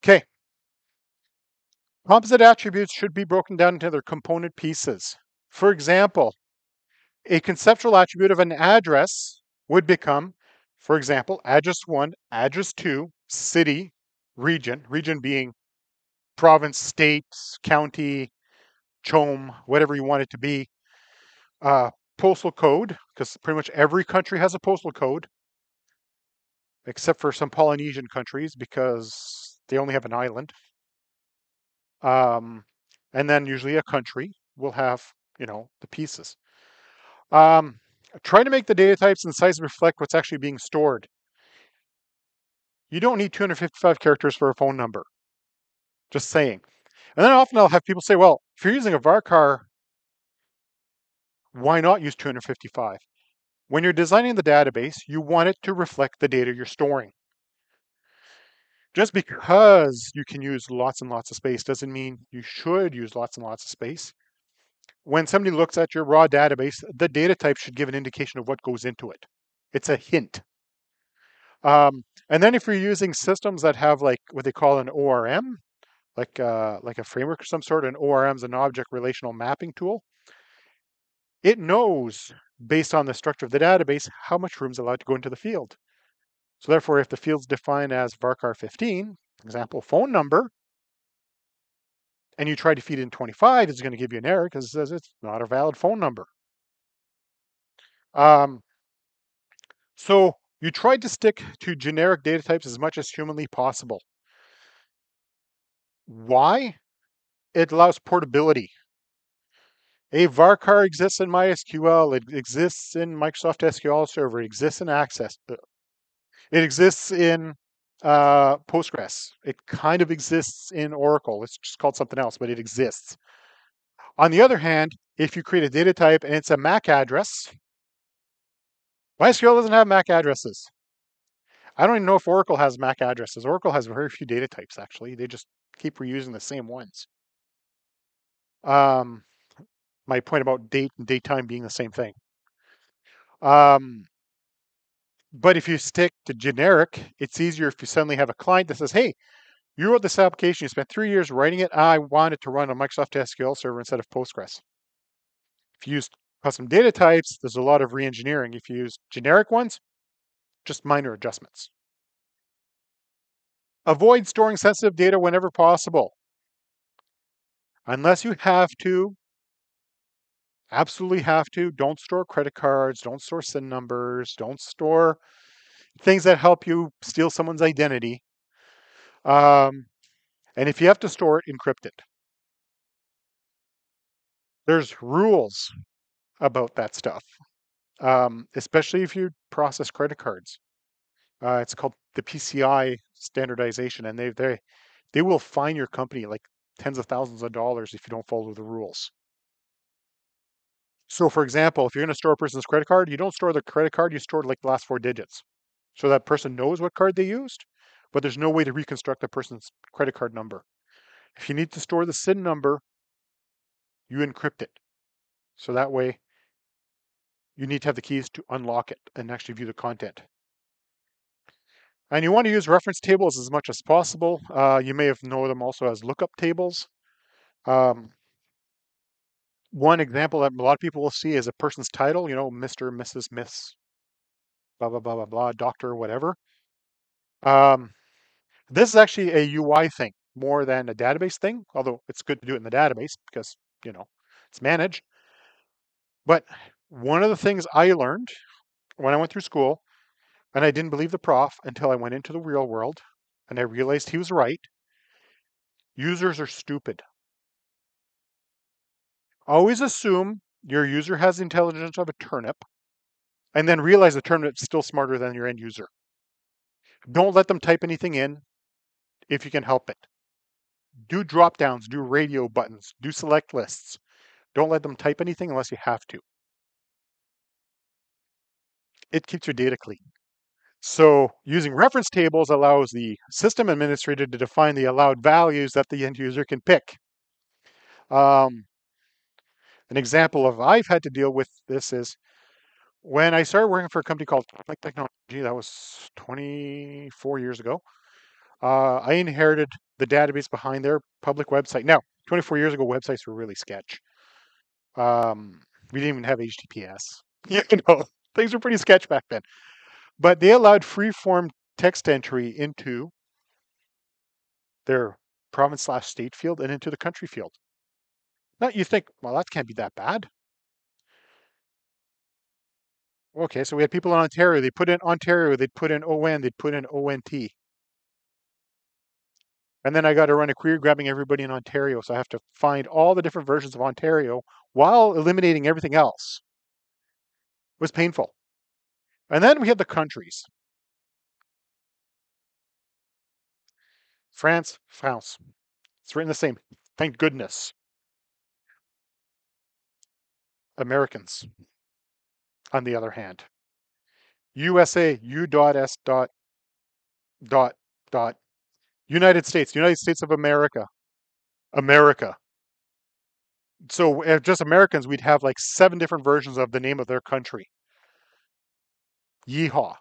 Okay. Composite attributes should be broken down into their component pieces. For example, a conceptual attribute of an address would become, for example, address 1, address 2, city, region, region being province, state, county, chome, whatever you want it to be. Uh, postal code, because pretty much every country has a postal code, except for some Polynesian countries because they only have an island. Um, and then usually a country will have, you know, the pieces. Um, try to make the data types and size reflect what's actually being stored. You don't need 255 characters for a phone number. Just saying. And then often I'll have people say, well, if you're using a varchar, why not use 255? When you're designing the database, you want it to reflect the data you're storing. Just because you can use lots and lots of space doesn't mean you should use lots and lots of space. When somebody looks at your raw database, the data type should give an indication of what goes into it. It's a hint. Um, and then if you're using systems that have like what they call an ORM, like uh, like a framework of some sort, an ORM is an object relational mapping tool. It knows based on the structure of the database how much room is allowed to go into the field. So therefore, if the field's defined as varchar 15, example phone number, and you try to feed in 25, it's going to give you an error because it says it's not a valid phone number. Um, so you tried to stick to generic data types as much as humanly possible. Why? It allows portability. A varchar exists in MySQL. It exists in Microsoft SQL Server. It exists in Access. Uh, it exists in uh, Postgres. It kind of exists in Oracle. It's just called something else, but it exists. On the other hand, if you create a data type and it's a MAC address, MySQL doesn't have MAC addresses. I don't even know if Oracle has MAC addresses. Oracle has very few data types, actually. They just keep reusing the same ones. Um, my point about date and date time being the same thing. Um, but if you stick to generic, it's easier if you suddenly have a client that says, hey, you wrote this application, you spent three years writing it, I want it to run on Microsoft SQL Server instead of Postgres. If you use custom data types, there's a lot of re-engineering. If you use generic ones, just minor adjustments. Avoid storing sensitive data whenever possible. Unless you have to, absolutely have to, don't store credit cards, don't store SIN numbers, don't store things that help you steal someone's identity. Um, and if you have to store it, encrypt it. There's rules about that stuff, um, especially if you process credit cards. Uh, it's called the PCI standardization, and they they they will fine your company like tens of thousands of dollars if you don't follow the rules. So, for example, if you're going to store a person's credit card, you don't store the credit card, you store like the last four digits. So that person knows what card they used, but there's no way to reconstruct the person's credit card number. If you need to store the SIN number, you encrypt it. So that way, you need to have the keys to unlock it and actually view the content. And you want to use reference tables as much as possible. Uh, you may have know them also as lookup tables. Um, one example that a lot of people will see is a person's title, you know, Mr., Mrs., Miss, blah, blah, blah, blah, blah, doctor, whatever. Um, this is actually a UI thing more than a database thing, although it's good to do it in the database because, you know, it's managed. But one of the things I learned when I went through school, and I didn't believe the prof until I went into the real world and I realized he was right users are stupid. Always assume your user has the intelligence of a turnip and then realize the turnip's still smarter than your end user. Don't let them type anything in if you can help it. Do drop downs, do radio buttons, do select lists. Don't let them type anything unless you have to. It keeps your data clean. So using reference tables allows the system administrator to define the allowed values that the end user can pick. Um, an example of I've had to deal with this is when I started working for a company called Like Technology, that was 24 years ago. Uh, I inherited the database behind their public website. Now, 24 years ago, websites were really sketch. Um, we didn't even have HTTPS. (laughs) you know, things were pretty sketch back then. But they allowed free-form text entry into their province slash state field and into the country field. Now you think, well, that can't be that bad. Okay, so we had people in Ontario. They put in Ontario. They'd put in ON. They'd put in ONT. And then I got to run a query grabbing everybody in Ontario. So I have to find all the different versions of Ontario while eliminating everything else. It was painful. And then we have the countries. France, France. It's written the same. Thank goodness. Americans, on the other hand. USA, U dot S dot dot dot United States, United States of America, America. So if just Americans, we'd have like seven different versions of the name of their country. Yeehaw.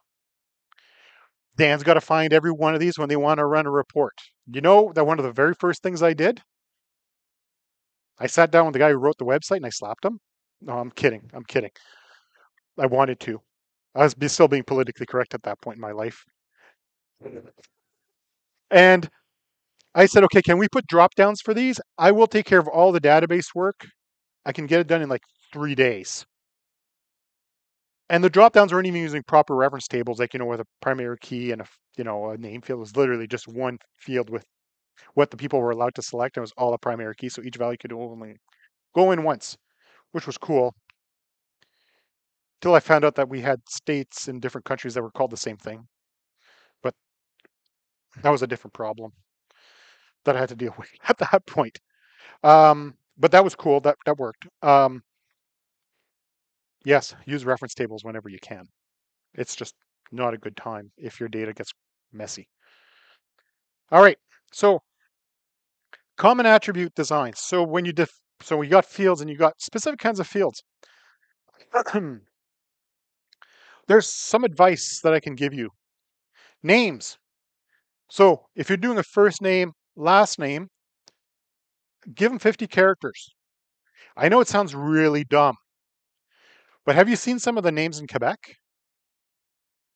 Dan's got to find every one of these when they want to run a report. You know that one of the very first things I did? I sat down with the guy who wrote the website and I slapped him. No, I'm kidding. I'm kidding. I wanted to. I was still being politically correct at that point in my life. And I said, okay, can we put drop downs for these? I will take care of all the database work. I can get it done in like three days. And the drop downs weren't even using proper reference tables, like, you know, with a primary key and a, you know, a name field it was literally just one field with what the people were allowed to select. And it was all a primary key. So each value could only go in once, which was cool. Till I found out that we had states in different countries that were called the same thing. But that was a different problem that I had to deal (laughs) with at that point. Um, but that was cool. That that worked. Um, yes, use reference tables whenever you can. It's just not a good time if your data gets messy. All right, so common attribute design. So when you def so we got fields and you got specific kinds of fields. (clears throat) There's some advice that I can give you. Names. So if you're doing a first name, last name, give them 50 characters. I know it sounds really dumb, but have you seen some of the names in Quebec?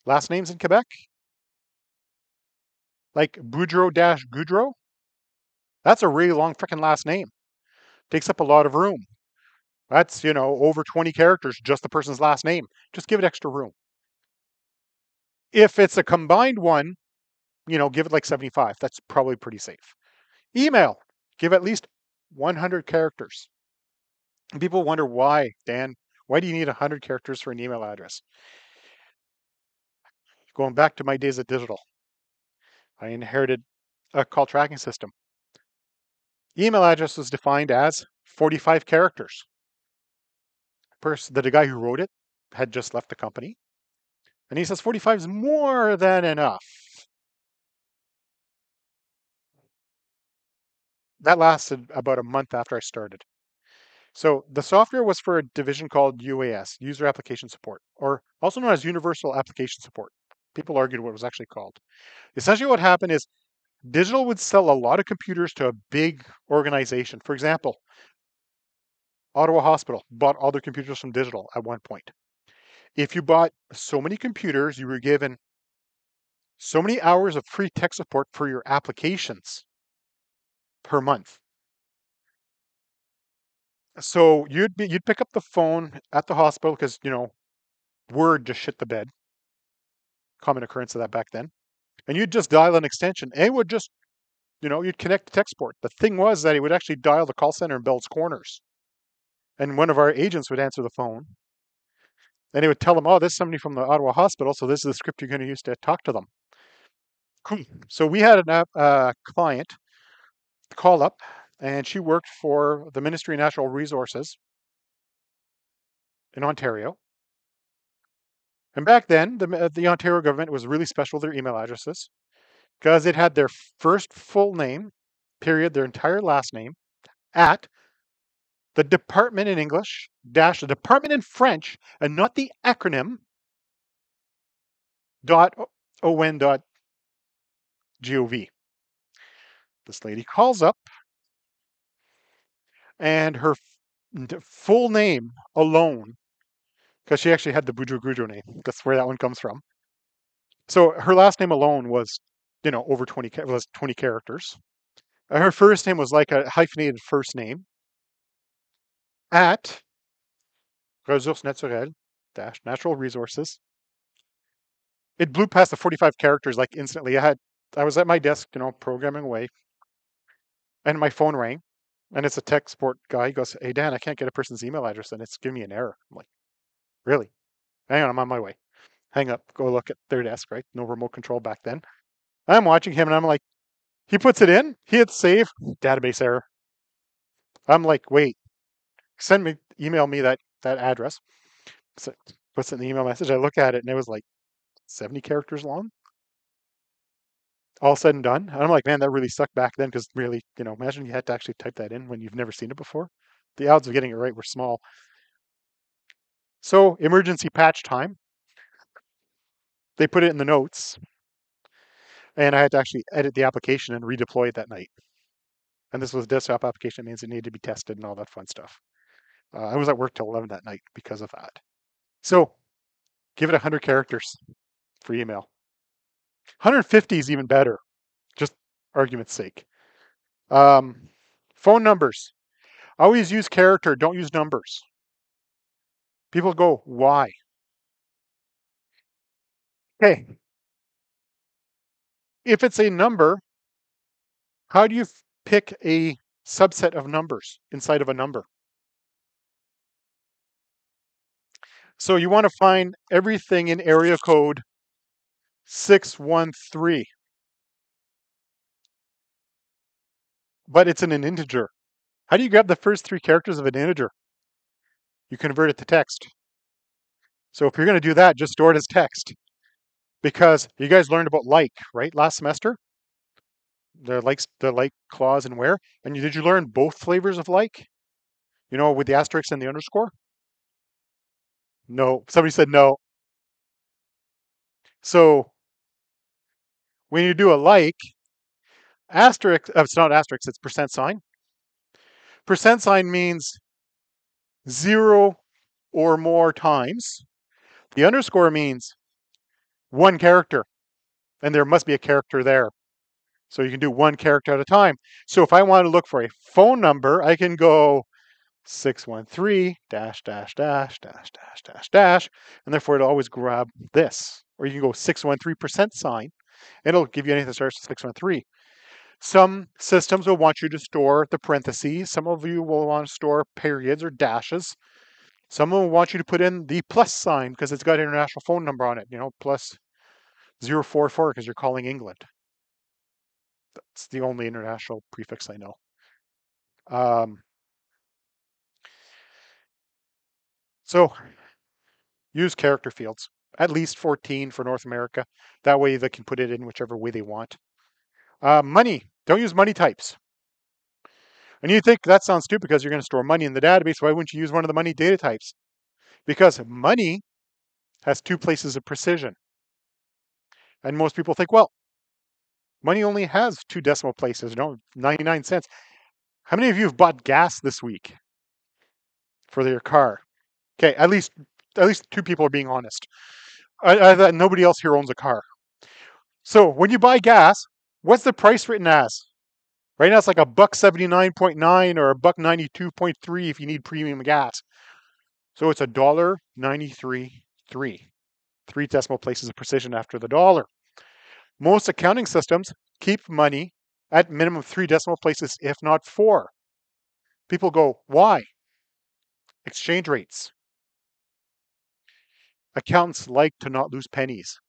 Last names in Quebec? Like Boudreau dash Goudreau? That's a really long freaking last name. Takes up a lot of room. That's, you know, over 20 characters, just the person's last name. Just give it extra room. If it's a combined one, you know, give it like 75. That's probably pretty safe. Email, give at least 100 characters. And people wonder why, Dan, why do you need 100 characters for an email address? Going back to my days at digital, I inherited a call tracking system. Email address was defined as 45 characters. First, the guy who wrote it had just left the company. And he says 45 is more than enough. that lasted about a month after I started. So the software was for a division called UAS, User Application Support, or also known as Universal Application Support. People argued what it was actually called. Essentially, what happened is Digital would sell a lot of computers to a big organization. For example, Ottawa Hospital bought all their computers from Digital at one point. If you bought so many computers, you were given so many hours of free tech support for your applications per month. So you'd be you'd pick up the phone at the hospital because you know word just shit the bed. Common occurrence of that back then, and you'd just dial an extension. And it would just, you know, you'd connect to tech support. The thing was that he would actually dial the call center in Bell's Corners, and one of our agents would answer the phone, and he would tell them, "Oh, this is somebody from the Ottawa hospital, so this is the script you're going to use to talk to them." Cool. So we had a uh, client call up, and she worked for the Ministry of Natural Resources in Ontario. And back then, the, uh, the Ontario government was really special with their email addresses because it had their first full name, period, their entire last name, at the department in English, dash the department in French, and not the acronym, dot on dot gov. This lady calls up, and her full name alone, because she actually had the Boudreau Goudreau name. That's where that one comes from. So her last name alone was, you know, over 20 was 20 characters. Uh, her first name was like a hyphenated first name. At ressources naturelles dash natural resources. It blew past the 45 characters like instantly. I had I was at my desk, you know, programming away, and my phone rang, and it's a tech support guy. He goes, "Hey Dan, I can't get a person's email address, and it's giving me an error." I'm like, "Really? Hang on, I'm on my way." Hang up, go look at their desk. Right, no remote control back then. I'm watching him, and I'm like, he puts it in, he hits save, database error. I'm like, wait, send me, email me that that address. So puts it in the email message. I look at it, and it was like 70 characters long all said and done. And I'm like, man, that really sucked back then because really, you know, imagine you had to actually type that in when you've never seen it before. The odds of getting it right were small. So, emergency patch time. They put it in the notes. And I had to actually edit the application and redeploy it that night. And this was a desktop application, it means it needed to be tested and all that fun stuff. Uh, I was at work till 11 that night because of that. So, give it 100 characters for email. 150 is even better, just argument's sake. Um, phone numbers. Always use character, don't use numbers. People go, why? Okay. If it's a number, how do you pick a subset of numbers inside of a number? So you want to find everything in area code 613. But it's in an integer. How do you grab the first three characters of an integer? You convert it to text. So if you're going to do that, just store it as text. Because you guys learned about like, right, last semester? The likes the like clause and where? And did you learn both flavors of like? You know, with the asterisk and the underscore? No. Somebody said no. So when you do a like, asterisk, uh, it's not asterisk, it's percent sign. Percent sign means zero or more times. The underscore means one character, and there must be a character there. So you can do one character at a time. So if I want to look for a phone number, I can go 613 dash dash dash dash dash dash dash, and therefore it'll always grab this. Or you can go 613 percent sign, and it'll give you anything that starts with 613. Some systems will want you to store the parentheses. Some of you will want to store periods or dashes. Some will want you to put in the plus sign because it's got an international phone number on it, you know, plus 044 because you're calling England. That's the only international prefix I know. Um, so use character fields, at least 14 for North America. That way they can put it in whichever way they want. Uh, money, don't use money types. And you think that sounds stupid because you're going to store money in the database. Why wouldn't you use one of the money data types? Because money has two places of precision. And most people think, well, money only has two decimal places, no, 99 cents. How many of you have bought gas this week for your car? Okay, at least at least two people are being honest. I, I, nobody else here owns a car. So when you buy gas, what's the price written as? Right now it's like a buck 79.9 or a buck 92.3 if you need premium gas. So it's a dollar 93 three. Three decimal places of precision after the dollar. Most accounting systems keep money at minimum three decimal places, if not four. People go, why? Exchange rates. Accountants like to not lose pennies.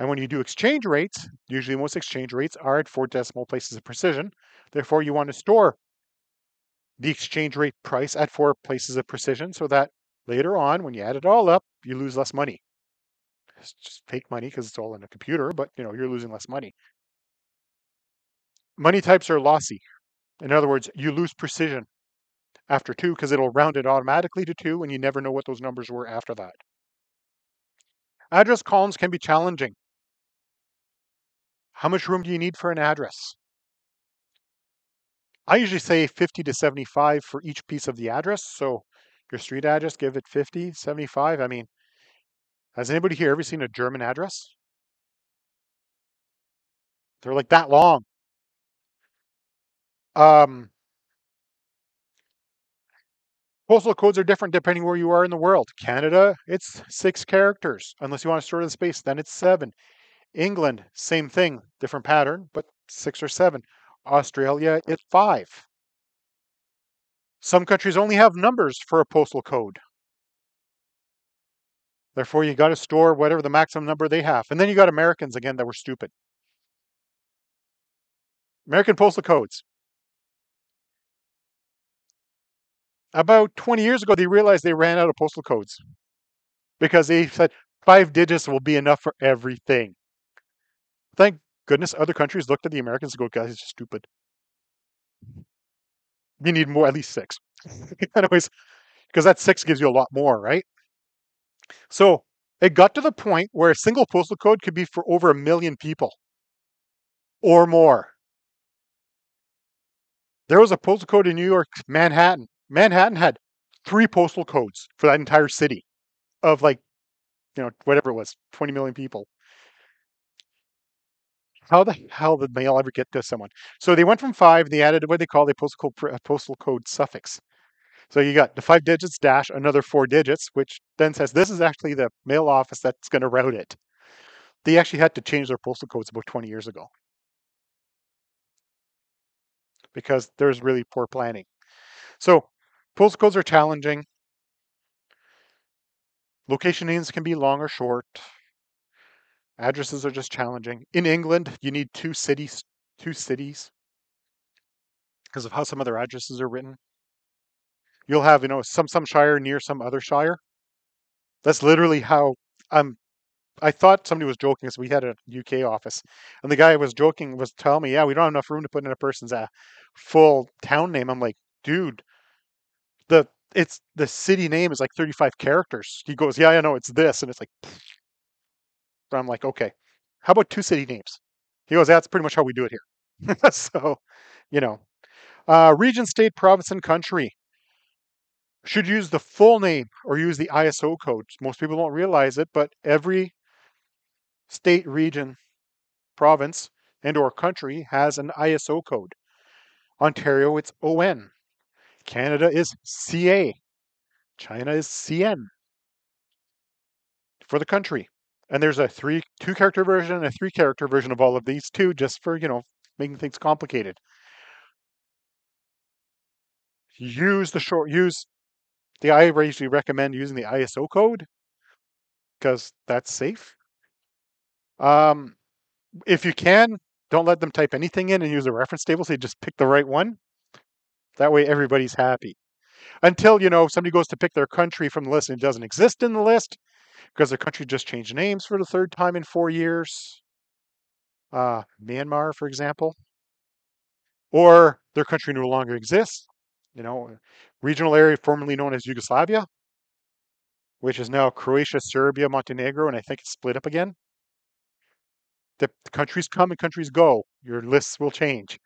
And when you do exchange rates, usually most exchange rates are at four decimal places of precision. Therefore, you want to store the exchange rate price at four places of precision so that later on, when you add it all up, you lose less money. It's just fake money because it's all in a computer, but you know, you're losing less money. Money types are lossy. In other words, you lose precision after two because it'll round it automatically to two and you never know what those numbers were after that. Address columns can be challenging. How much room do you need for an address? I usually say 50 to 75 for each piece of the address. So your street address, give it 50, 75. I mean, has anybody here ever seen a German address? They're like that long. Um, postal codes are different depending where you are in the world. Canada, it's six characters. Unless you want to store the space, then it's seven. England, same thing, different pattern, but six or seven. Australia, it's five. Some countries only have numbers for a postal code. Therefore, you got to store whatever the maximum number they have. And then you got Americans again that were stupid. American postal codes. About 20 years ago, they realized they ran out of postal codes because they said five digits will be enough for everything. Thank goodness other countries looked at the Americans and go, guys, it's stupid. You need more, at least six. (laughs) Anyways, because that six gives you a lot more, right? So it got to the point where a single postal code could be for over a million people or more. There was a postal code in New York, Manhattan. Manhattan had three postal codes for that entire city of like, you know, whatever it was, 20 million people. How the hell did mail ever get to someone? So they went from five, they added what they call a postal code, uh, postal code suffix. So you got the five digits dash another four digits, which then says this is actually the mail office that's going to route it. They actually had to change their postal codes about 20 years ago because there's really poor planning. So postal codes are challenging. Location names can be long or short. Addresses are just challenging. In England, you need two cities, two cities because of how some other addresses are written. You'll have, you know, some some shire near some other shire. That's literally how um I thought somebody was joking because we had a UK office, and the guy was joking was telling me, "Yeah, we don't have enough room to put in a person's uh, full town name." I'm like, "Dude, the it's the city name is like 35 characters." He goes, "Yeah, I know it's this," and it's like, but I'm like, "Okay, how about two city names?" He goes, "That's pretty much how we do it here." (laughs) so, you know, uh, region, state, province, and country should use the full name or use the ISO code. Most people don't realize it, but every state, region, province, and or country has an ISO code. Ontario, it's ON. Canada is CA. China is CN for the country. And there's a three two character version and a three character version of all of these too, just for, you know, making things complicated. Use the short use the I usually recommend using the ISO code because that's safe. Um, if you can, don't let them type anything in and use a reference table. So just pick the right one. That way everybody's happy. Until, you know, somebody goes to pick their country from the list and it doesn't exist in the list because their country just changed names for the third time in four years. Uh, Myanmar, for example. Or their country no longer exists. You know, regional area formerly known as Yugoslavia, which is now Croatia, Serbia, Montenegro, and I think it's split up again the, the countries come and countries go. Your lists will change.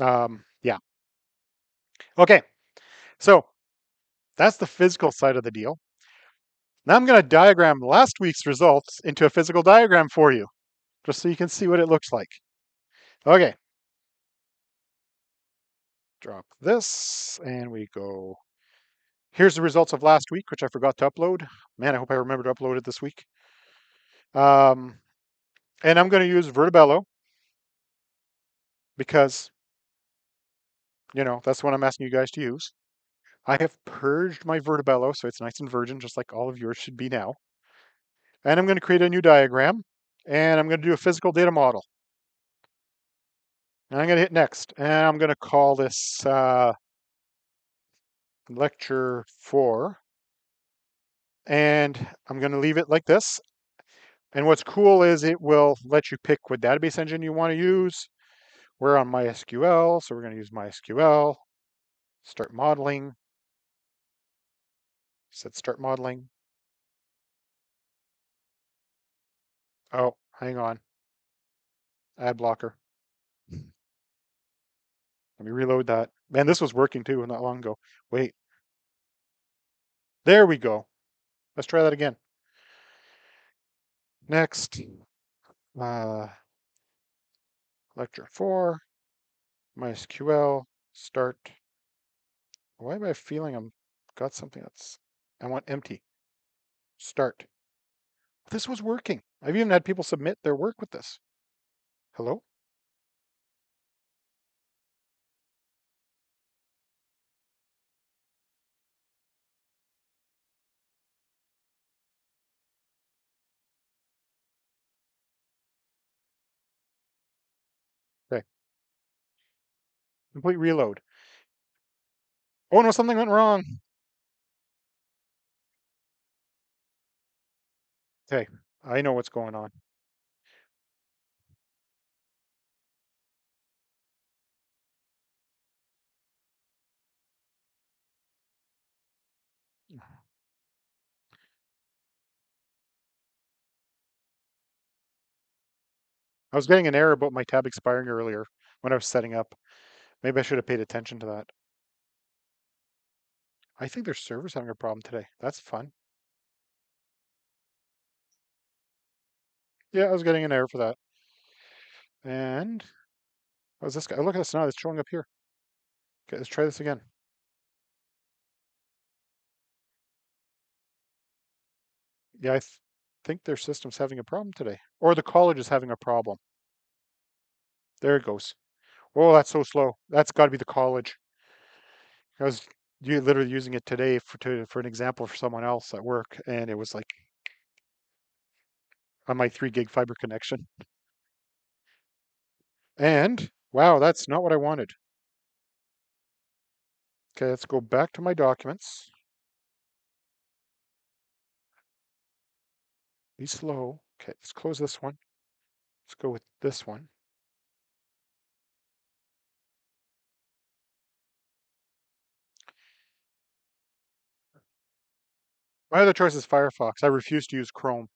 Um, yeah. Okay. So that's the physical side of the deal. Now I'm going to diagram last week's results into a physical diagram for you, just so you can see what it looks like. Okay. Drop this, and we go. Here's the results of last week, which I forgot to upload. Man, I hope I remember to upload it this week. Um, and I'm going to use Vertabelo because, you know, that's what I'm asking you guys to use. I have purged my Vertabelo, so it's nice and virgin, just like all of yours should be now. And I'm going to create a new diagram, and I'm going to do a physical data model. And I'm going to hit next, and I'm going to call this uh, lecture 4. And I'm going to leave it like this. And what's cool is it will let you pick what database engine you want to use. We're on MySQL, so we're going to use MySQL. Start modeling. Set start modeling. Oh, hang on. Ad blocker. (laughs) Let me reload that. Man, this was working too not long ago. Wait. There we go. Let's try that again. Next, uh, lecture four, MySQL, start. Why am I feeling I'm got something that's, I want empty. Start. This was working. I've even had people submit their work with this. Hello? Okay. Complete reload. Oh no, something went wrong. Okay, I know what's going on. Mm. I was getting an error about my tab expiring earlier when I was setting up. Maybe I should have paid attention to that. I think their server's having a problem today. That's fun. Yeah, I was getting an error for that. And how's this guy? Oh, look at this now. It's showing up here. Okay, let's try this again. Yeah, I th think their system's having a problem today. Or the college is having a problem. There it goes. Oh, that's so slow. That's got to be the college. I was literally using it today for to, for an example for someone else at work, and it was like on my three gig fiber connection. And wow, that's not what I wanted. Okay, let's go back to my documents. Be slow. Okay, let's close this one. Let's go with this one. My other choice is Firefox. I refuse to use Chrome.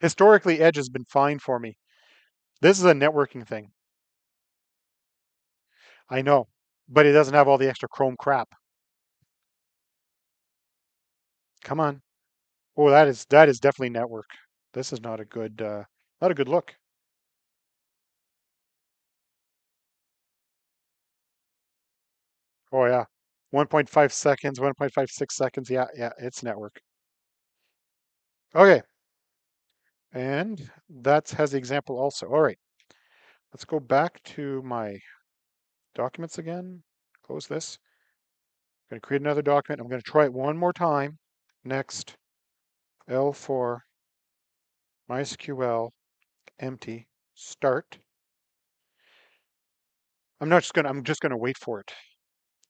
Historically, Edge has been fine for me. This is a networking thing. I know, but it doesn't have all the extra Chrome crap. Come on. Oh, that is that is definitely network. This is not a good uh, not a good look. Oh yeah, 1.5 seconds, 1.56 seconds. Yeah, yeah, it's network. Okay, and that has the example also. All right, let's go back to my documents again. Close this. I'm going to create another document. I'm going to try it one more time. Next, L4, MySQL, empty, start. I'm not just going to, I'm just going to wait for it.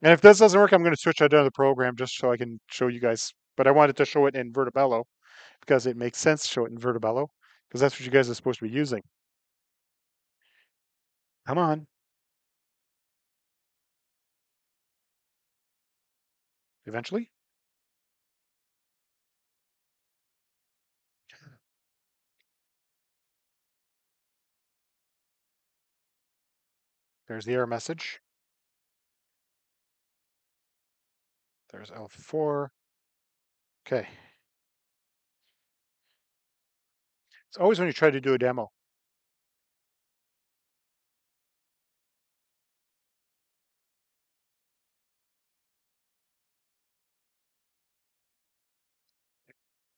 And if this doesn't work, I'm going to switch out another program just so I can show you guys. But I wanted to show it in Vertabelo because it makes sense to show it in Vertabelo because that's what you guys are supposed to be using. Come on. Eventually. There's the error message. There's L4. Okay. It's always when you try to do a demo.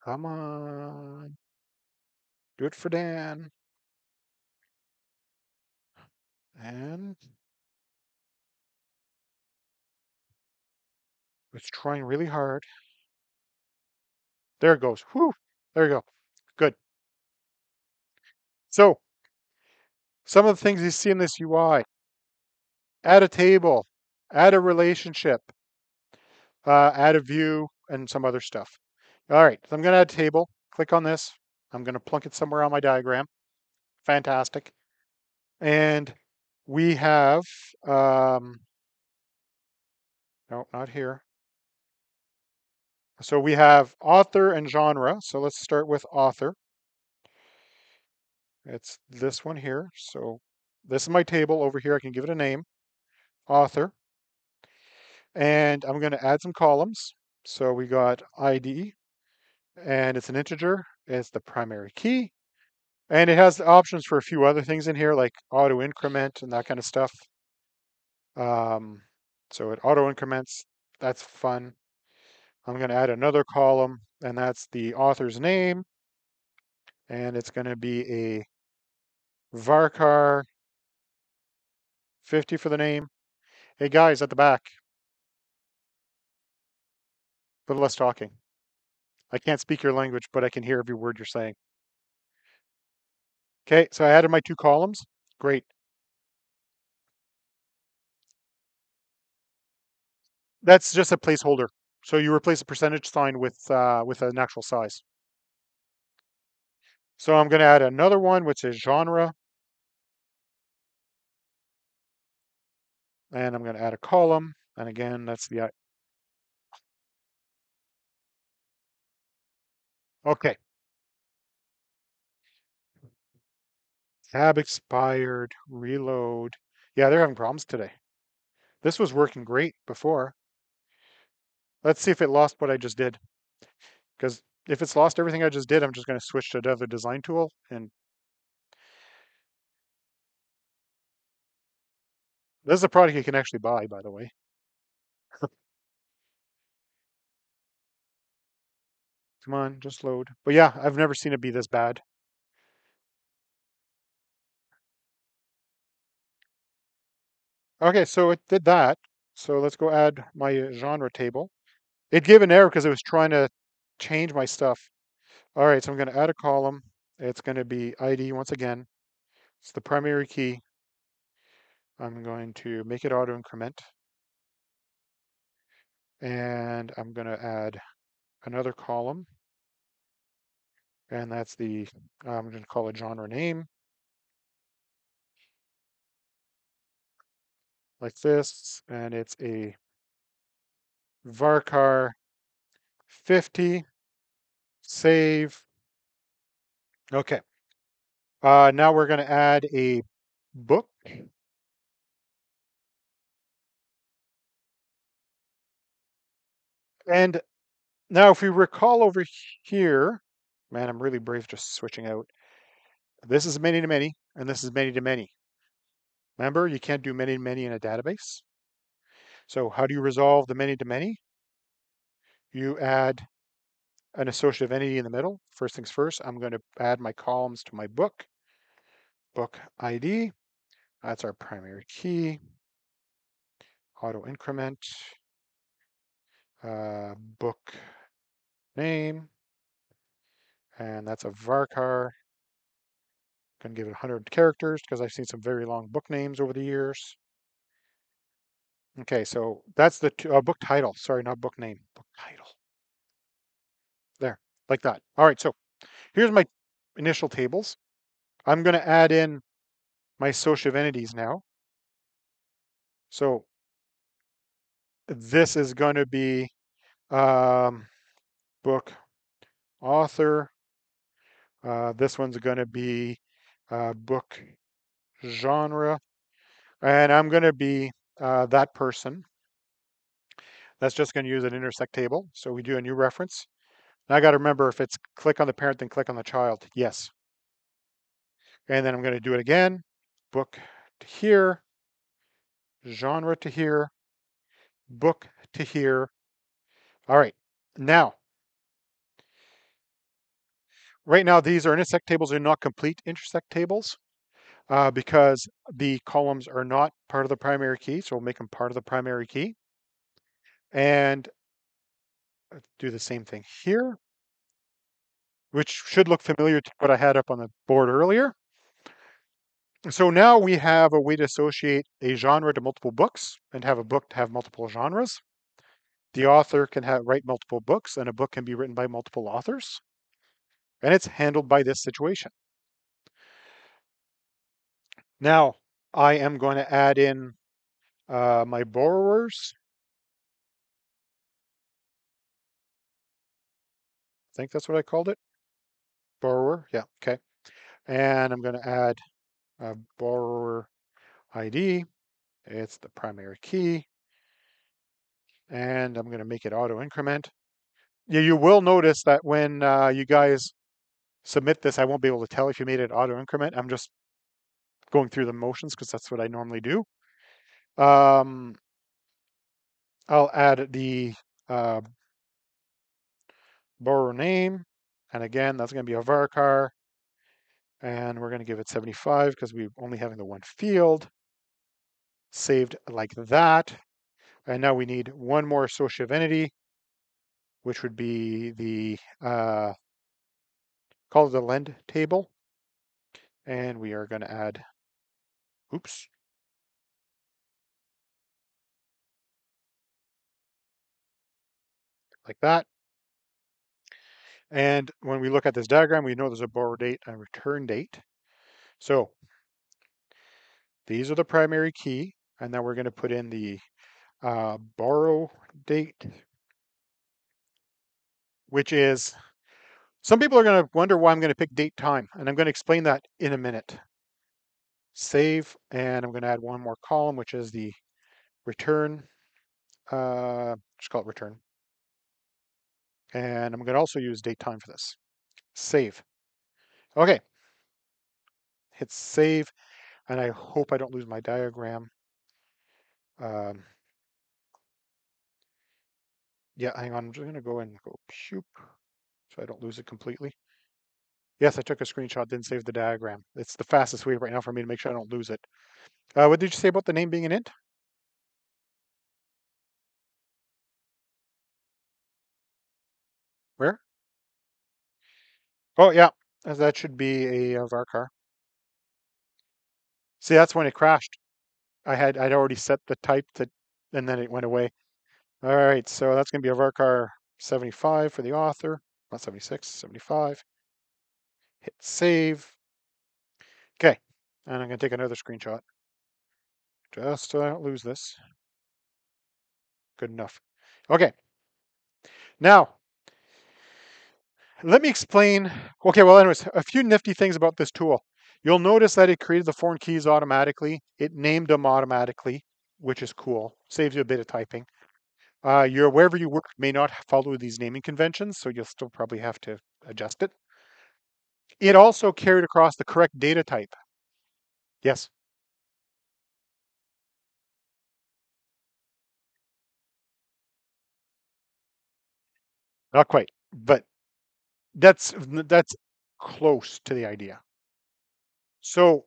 Come on. Do it for Dan. And it's trying really hard. There it goes. Whew. There you go. So, some of the things you see in this UI, add a table, add a relationship, uh, add a view, and some other stuff. All right, so I'm going to add a table. Click on this. I'm going to plunk it somewhere on my diagram. Fantastic. And we have, um, no, not here. So we have author and genre. So let's start with author. It's this one here. So this is my table over here. I can give it a name, author. And I'm going to add some columns. So we got ID, and it's an integer. It's the primary key. And it has options for a few other things in here, like auto increment and that kind of stuff. Um, so it auto increments. That's fun. I'm going to add another column, and that's the author's name. And it's going to be a varchar 50 for the name. Hey guys at the back. A little less talking. I can't speak your language, but I can hear every word you're saying. Okay, so I added my two columns. Great. That's just a placeholder. So you replace a percentage sign with uh, with an actual size. So I'm going to add another one, which is genre. And I'm going to add a column. And again, that's the... Okay. Tab expired, reload. Yeah, they're having problems today. This was working great before. Let's see if it lost what I just did. Because if it's lost everything I just did, I'm just going to switch to another design tool and this is a product you can actually buy, by the way. (laughs) Come on, just load. But yeah, I've never seen it be this bad. Okay, so it did that. So let's go add my uh, genre table. It gave an error because it was trying to change my stuff. All right, so I'm going to add a column. It's going to be ID once again. It's the primary key. I'm going to make it auto increment. And I'm going to add another column. And that's the, I'm going to call it genre name. Like this. And it's a varchar 50, save. Okay. Uh, now we're going to add a book. And now if we recall over here, man, I'm really brave just switching out. This is many to many, and this is many to many. Remember, you can't do many to many in a database. So how do you resolve the many to many? You add an associative entity in the middle. First things first, I'm going to add my columns to my book. Book ID, that's our primary key. Auto increment, uh, book name, and that's a varchar. Going to give it 100 characters because I've seen some very long book names over the years. Okay, so that's the uh, book title. Sorry, not book name, book title. Like that. All right, so here's my initial tables. I'm going to add in my associative entities now. So this is going to be um, book author. Uh, this one's going to be uh, book genre. And I'm going to be uh, that person. That's just going to use an intersect table. So we do a new reference. I got to remember if it's click on the parent, then click on the child. Yes. And then I'm going to do it again. Book to here, genre to here, book to here. All right. Now, right now, these are intersect tables. They're not complete intersect tables uh, because the columns are not part of the primary key. So we'll make them part of the primary key. And do the same thing here, which should look familiar to what I had up on the board earlier. So now we have a way to associate a genre to multiple books and have a book to have multiple genres. The author can have, write multiple books and a book can be written by multiple authors. And it's handled by this situation. Now, I am going to add in uh, my borrowers. Think that's what I called it. Borrower, yeah, okay. And I'm going to add a borrower ID. It's the primary key. And I'm going to make it auto increment. Yeah, you will notice that when uh, you guys submit this, I won't be able to tell if you made it auto increment. I'm just going through the motions because that's what I normally do. Um, I'll add the uh, borrower name. And again, that's going to be a varchar. And we're going to give it 75 because we're only having the one field. Saved like that. And now we need one more associative entity, which would be the, uh, call it the lend table. And we are going to add Oops. Like that. And when we look at this diagram, we know there's a borrow date and return date. So these are the primary key. And then we're going to put in the uh, borrow date, which is, some people are going to wonder why I'm going to pick date time. And I'm going to explain that in a minute save, and I'm going to add one more column, which is the return, uh, just call it return. And I'm going to also use date time for this. Save. Okay. Hit save. And I hope I don't lose my diagram. Um, yeah, hang on. I'm just going to go and go shoop so I don't lose it completely. Yes, I took a screenshot, didn't save the diagram. It's the fastest way right now for me to make sure I don't lose it. Uh, what did you say about the name being an int? Oh, yeah, uh, that should be a, uh, a varchar. See, that's when it crashed. I had I'd already set the type that, and then it went away. All right, so that's going to be a varchar 75 for the author, not 76, 75. Hit save. Okay, and I'm going to take another screenshot. Just so I don't lose this. Good enough. Okay. Now, let me explain. Okay, well, anyways, a few nifty things about this tool. You'll notice that it created the foreign keys automatically. It named them automatically, which is cool. Saves you a bit of typing. Uh, your wherever you work may not follow these naming conventions, so you'll still probably have to adjust it. It also carried across the correct data type. Yes. Not quite, but that's that's close to the idea. So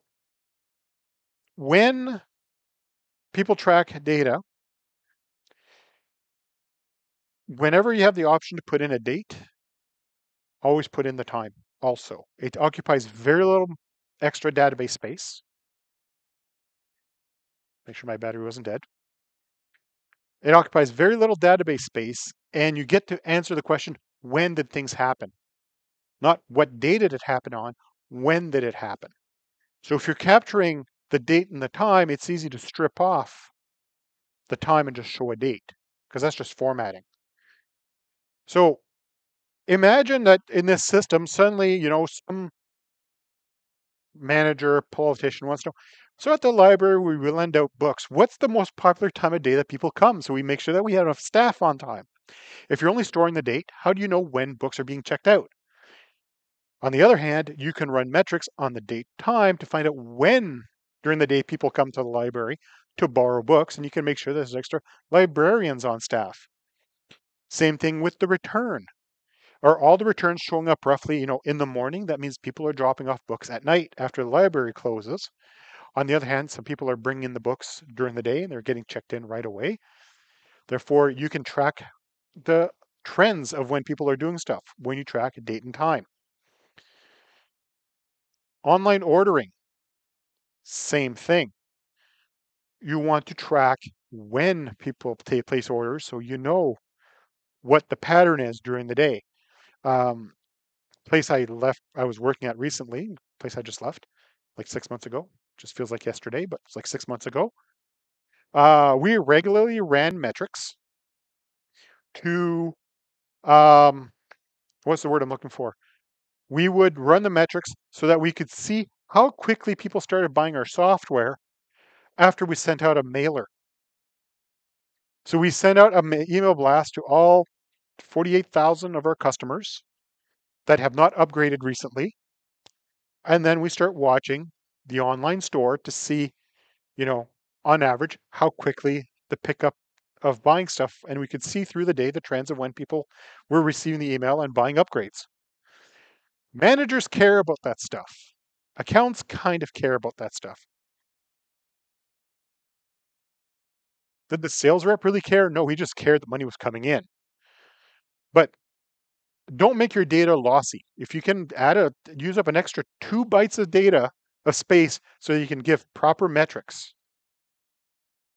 when people track data, whenever you have the option to put in a date, always put in the time also. It occupies very little extra database space. Make sure my battery wasn't dead. It occupies very little database space, and you get to answer the question, when did things happen? Not what day did it happen on, when did it happen? So if you're capturing the date and the time, it's easy to strip off the time and just show a date, because that's just formatting. So imagine that in this system, suddenly, you know, some manager, politician wants to know, so at the library, we will lend out books. What's the most popular time of day that people come? So we make sure that we have enough staff on time. If you're only storing the date, how do you know when books are being checked out? On the other hand, you can run metrics on the date time to find out when during the day people come to the library to borrow books, and you can make sure there's extra librarians on staff. Same thing with the return. Are all the returns showing up roughly, you know, in the morning? That means people are dropping off books at night after the library closes. On the other hand, some people are bringing in the books during the day and they're getting checked in right away. Therefore, you can track the trends of when people are doing stuff when you track date and time. Online ordering, same thing. You want to track when people take place orders so you know what the pattern is during the day. Um, place I left, I was working at recently, place I just left like six months ago, just feels like yesterday, but it's like six months ago. Uh, we regularly ran metrics to, um, what's the word I'm looking for? We would run the metrics so that we could see how quickly people started buying our software after we sent out a mailer. So we sent out an email blast to all 48,000 of our customers that have not upgraded recently. And then we start watching the online store to see, you know, on average, how quickly the pickup of buying stuff, and we could see through the day the trends of when people were receiving the email and buying upgrades. Managers care about that stuff. Accounts kind of care about that stuff. Did the sales rep really care? No, he just cared the money was coming in. But don't make your data lossy. If you can add a use up an extra two bytes of data of space so you can give proper metrics.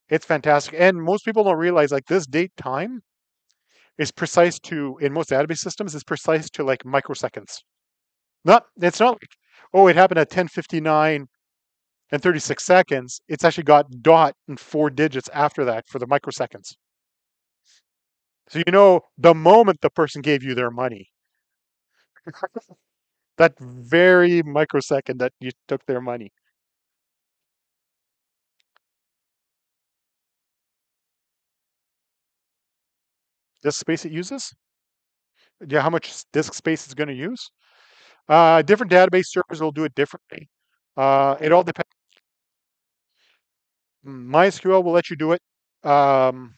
It's fantastic. And most people don't realize like this date time is precise to in most database systems is precise to like microseconds. Not it's not like, oh, it happened at 1059 and 36 seconds. It's actually got dot and four digits after that for the microseconds. So you know the moment the person gave you their money. (laughs) that very microsecond that you took their money. The space it uses? yeah, how much disk space it's going to use. Uh, different database servers will do it differently. Uh, it all depends. MySQL will let you do it, um,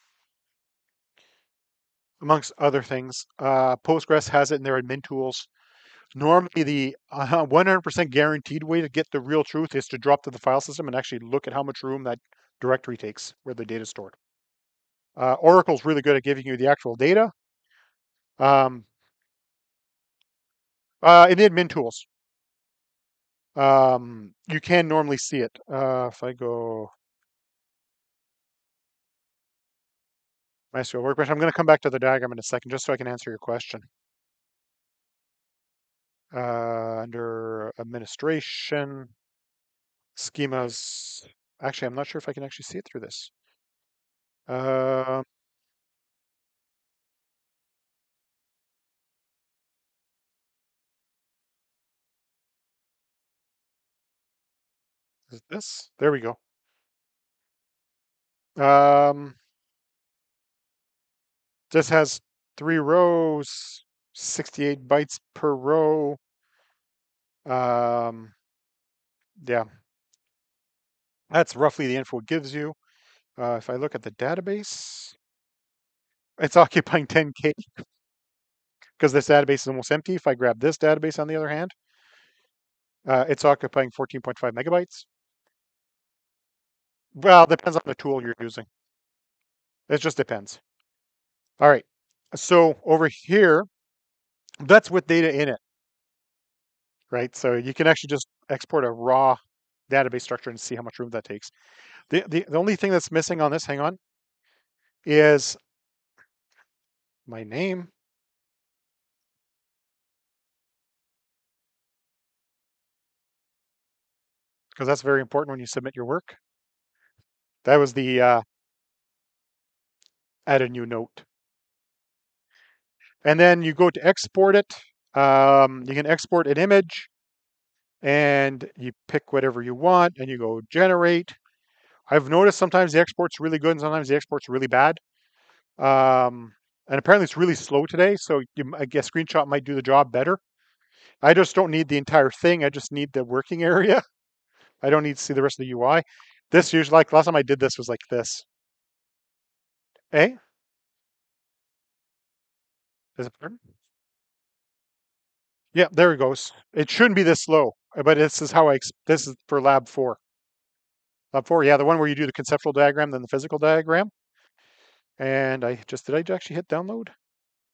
amongst other things. Uh, Postgres has it in their admin tools. Normally, the uh, (laughs) 100% guaranteed way to get the real truth is to drop to the file system and actually look at how much room that directory takes where the data is stored. Uh, Oracle's really good at giving you the actual data. Um, uh, in the admin tools, um, you can normally see it. Uh, if I go MySQL Workbench, I'm going to come back to the diagram in a second just so I can answer your question. Uh, under administration, schemas. Actually, I'm not sure if I can actually see it through this. Uh, is this? There we go. Um, this has three rows, 68 bytes per row. Um, yeah, that's roughly the info it gives you. Uh, if I look at the database, it's (laughs) occupying 10K because this database is almost empty. If I grab this database, on the other hand, uh, it's occupying 14.5 megabytes. Well, depends on the tool you're using. It just depends. All right. So over here, that's with data in it, right? So you can actually just export a raw database structure and see how much room that takes. The, the, the only thing that's missing on this, hang on, is my name. Because that's very important when you submit your work. That was the uh, add a new note. And then you go to export it. Um, you can export an image and you pick whatever you want and you go generate. I've noticed sometimes the export's really good and sometimes the export's really bad. Um, and apparently it's really slow today, so you, I guess screenshot might do the job better. I just don't need the entire thing. I just need the working (laughs) area. I don't need to see the rest of the UI. This usually, like last time I did this was like this. Eh? Is it pardon? Yeah, there it goes. It shouldn't be this slow, but this is how I, this is for lab four. Lab four, yeah, the one where you do the conceptual diagram, then the physical diagram. And I just, did I actually hit download?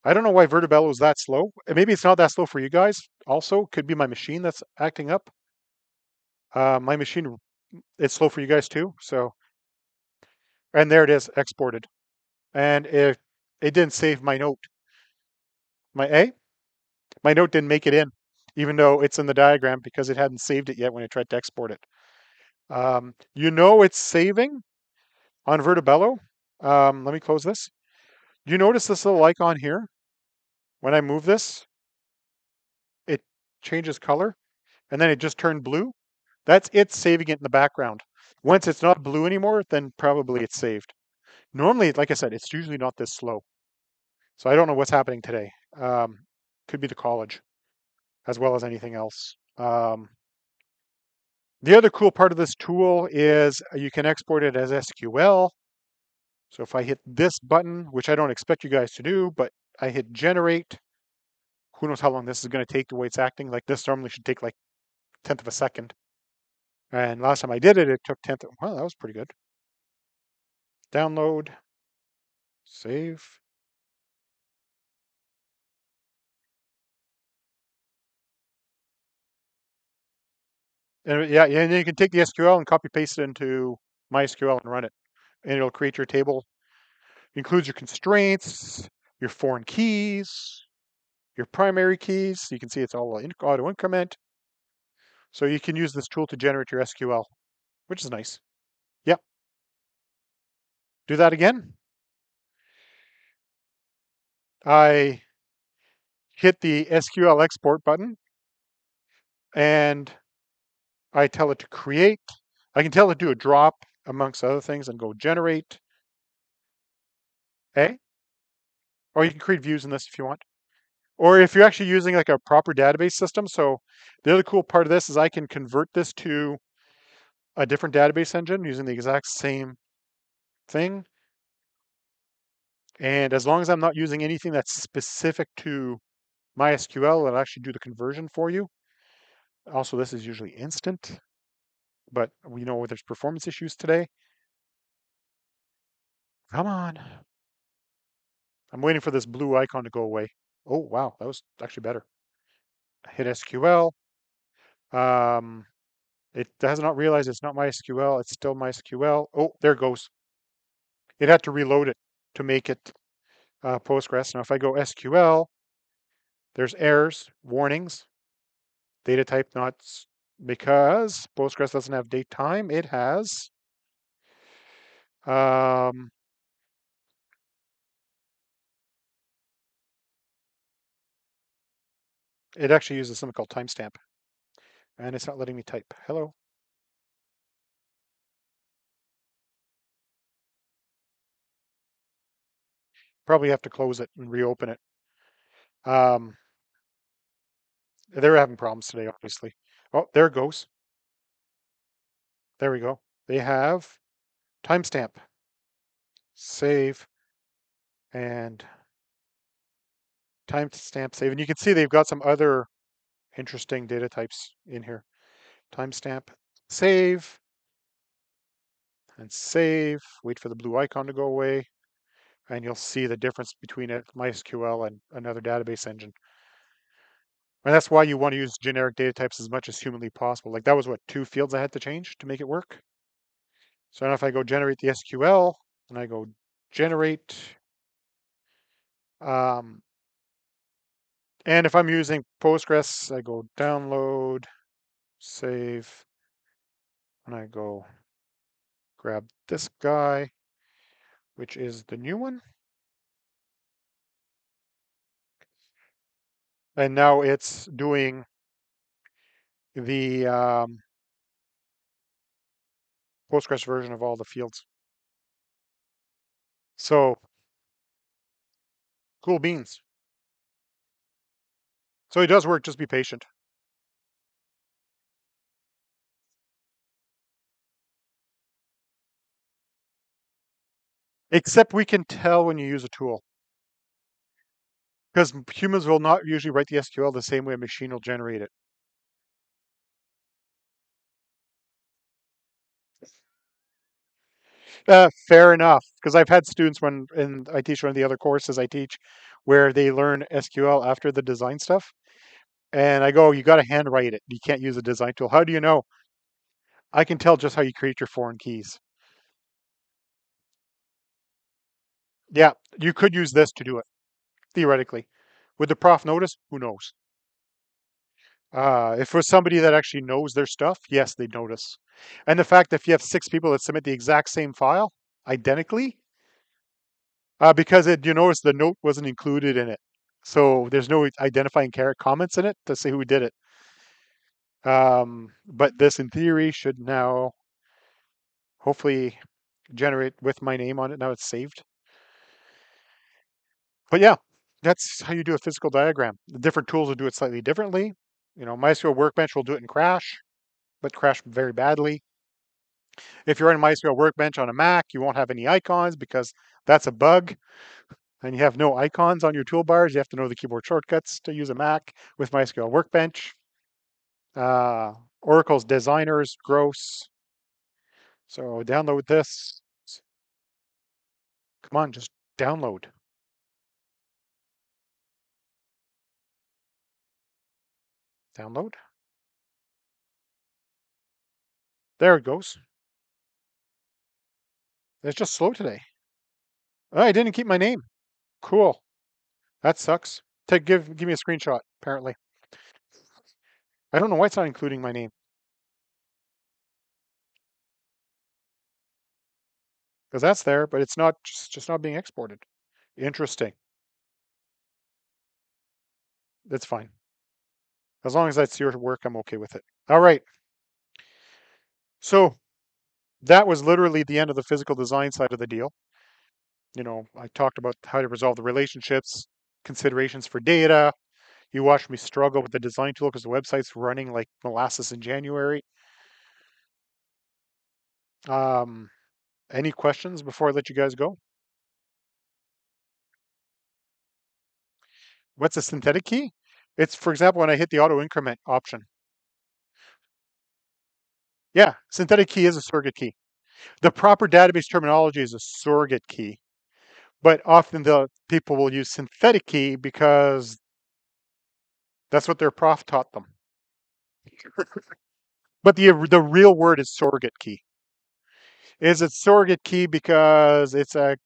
I don't know why Vertabelo is that slow. Maybe it's not that slow for you guys. Also, could be my machine that's acting up. Uh, my machine, it's slow for you guys too. So, and there it is, exported. And it, it didn't save my note. My A? My note didn't make it in, even though it's in the diagram because it hadn't saved it yet when I tried to export it. Um, you know it's saving on Vertabelo. Um, let me close this. You notice this little icon here? When I move this, it changes color and then it just turned blue. That's it saving it in the background. Once it's not blue anymore, then probably it's saved. Normally, like I said, it's usually not this slow. So I don't know what's happening today. Um, could be the college as well as anything else. Um, the other cool part of this tool is you can export it as SQL. So if I hit this button, which I don't expect you guys to do, but I hit generate, who knows how long this is going to take the way it's acting. Like this normally should take like tenth of a second. And last time I did it, it took tenth. Of, well, that was pretty good. Download, save. And yeah, and then you can take the SQL and copy paste it into MySQL and run it. And it'll create your table. It includes your constraints, your foreign keys, your primary keys. You can see it's all auto increment. So you can use this tool to generate your SQL, which is nice. Yep. Do that again. I hit the SQL export button and I tell it to create. I can tell it to do a drop amongst other things and go generate. A. Or you can create views in this if you want. Or if you're actually using like a proper database system. So the other cool part of this is I can convert this to a different database engine using the exact same thing. And as long as I'm not using anything that's specific to MySQL, it'll actually do the conversion for you. Also, this is usually instant, but we know there's performance issues today. Come on. I'm waiting for this blue icon to go away. Oh, wow, that was actually better. Hit SQL. Um, it has not realized it's not MySQL. It's still MySQL. Oh, there it goes. It had to reload it to make it uh, Postgres. Now, if I go SQL, there's errors, warnings, data type not because Postgres doesn't have date time. It has um, it actually uses something called timestamp, and it's not letting me type. Hello. Probably have to close it and reopen it. Um, they're having problems today, obviously. Oh, there it goes. There we go. They have timestamp, save, and timestamp save. And you can see they've got some other interesting data types in here. Timestamp, save, and save. Wait for the blue icon to go away. And you'll see the difference between it, MySQL and another database engine. And that's why you want to use generic data types as much as humanly possible. Like that was what, two fields I had to change to make it work? So now if I go generate the SQL and I go generate, um, and if I'm using Postgres, I go download, save, and I go grab this guy, which is the new one. And now it's doing the um, Postgres version of all the fields. So cool beans. So it does work, just be patient. Except we can tell when you use a tool. Because humans will not usually write the SQL the same way a machine will generate it. Uh, fair enough, because I've had students when and I teach one of the other courses I teach where they learn SQL after the design stuff, and I go, "You got to handwrite it. You can't use a design tool. How do you know?" I can tell just how you create your foreign keys. Yeah, you could use this to do it, theoretically. Would the prof notice? Who knows? Uh, if for somebody that actually knows their stuff, yes, they'd notice. And the fact that if you have six people that submit the exact same file identically, uh, because it, you notice the note wasn't included in it. So there's no identifying comments in it to say who did it. Um, but this, in theory, should now hopefully generate with my name on it. Now it's saved. But yeah, that's how you do a physical diagram. The different tools will do it slightly differently. You know, MySQL Workbench will do it in Crash, but Crash very badly. If you're running MySQL Workbench on a Mac, you won't have any icons because that's a bug. And you have no icons on your toolbars. You have to know the keyboard shortcuts to use a Mac with MySQL Workbench. Uh, Oracle's designers, gross. So download this. Come on, just download. Download. There it goes. It's just slow today. Oh, I didn't keep my name. Cool. That sucks. Take give give me a screenshot, apparently. I don't know why it's not including my name. Because that's there, but it's not just, just not being exported. Interesting. That's fine. As long as that's your work, I'm okay with it. All right. So that was literally the end of the physical design side of the deal. You know, I talked about how to resolve the relationships, considerations for data, You watched me struggle with the design tool because the website's running like molasses in January. Um, any questions before I let you guys go? What's a synthetic key? It's, for example, when I hit the auto increment option. Yeah, synthetic key is a surrogate key. The proper database terminology is a surrogate key, but often the people will use synthetic key because that's what their prof taught them. but the the real word is surrogate key. Is it surrogate key because it's a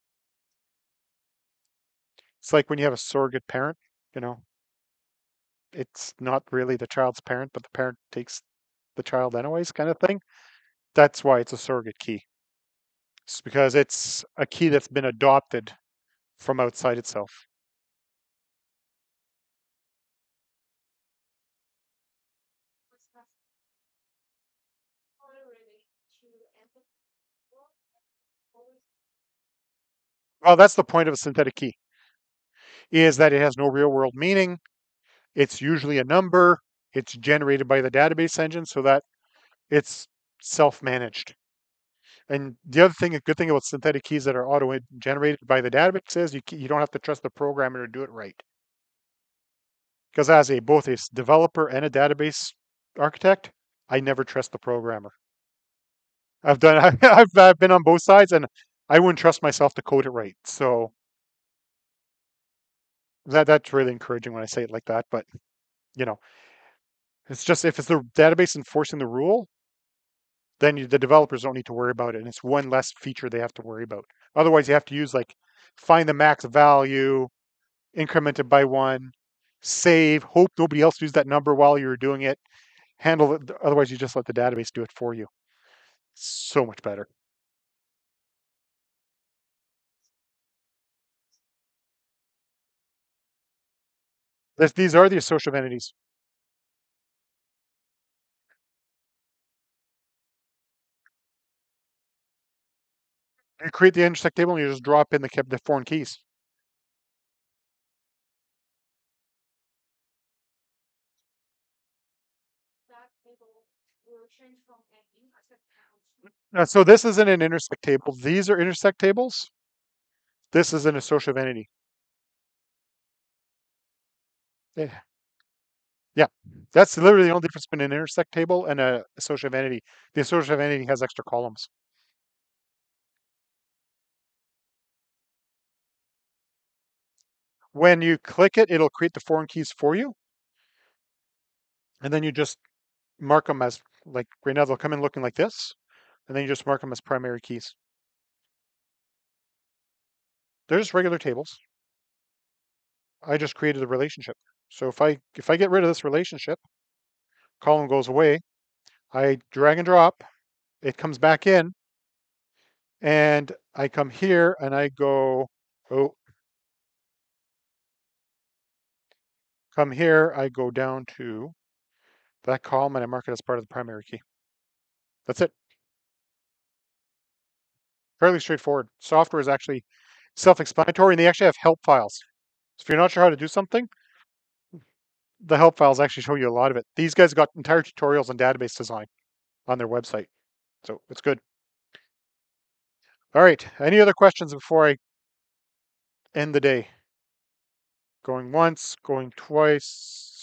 it's like when you have a surrogate parent, you know. It's not really the child's parent, but the parent takes the child anyways, kind of thing. That's why it's a surrogate key. It's because it's a key that's been adopted from outside itself. Well, that's the point of a synthetic key, is that it has no real world meaning. It's usually a number. It's generated by the database engine so that it's self-managed. And the other thing, a good thing about synthetic keys that are auto-generated by the database is you, you don't have to trust the programmer to do it right. Because as a both a developer and a database architect, I never trust the programmer. I've done (laughs) I've, I've been on both sides and I wouldn't trust myself to code it right. So that that's really encouraging when I say it like that. But you know, it's just if it's the database enforcing the rule, then you, the developers don't need to worry about it, and it's one less feature they have to worry about. Otherwise, you have to use like find the max value, increment it by one, save, hope nobody else used that number while you were doing it, handle it. Otherwise, you just let the database do it for you. So much better. This, these are the social entities. You create the intersect table and you just drop in the, the foreign keys. Uh, so this isn't an intersect table. These are intersect tables. This is an associative entity. Yeah. That's literally the only difference between an intersect table and a associative entity. The associative entity has extra columns. When you click it, it'll create the foreign keys for you. And then you just mark them as, like right now they'll come in looking like this. And then you just mark them as primary keys. They're just regular tables. I just created a relationship. So if I if I get rid of this relationship, column goes away, I drag and drop, it comes back in, and I come here and I go, oh, come here, I go down to that column and I mark it as part of the primary key. That's it. Fairly straightforward. Software is actually self-explanatory and they actually have help files. So if you're not sure how to do something, the help files actually show you a lot of it. These guys got entire tutorials on database design on their website. So it's good. All right. Any other questions before I end the day? Going once, going twice.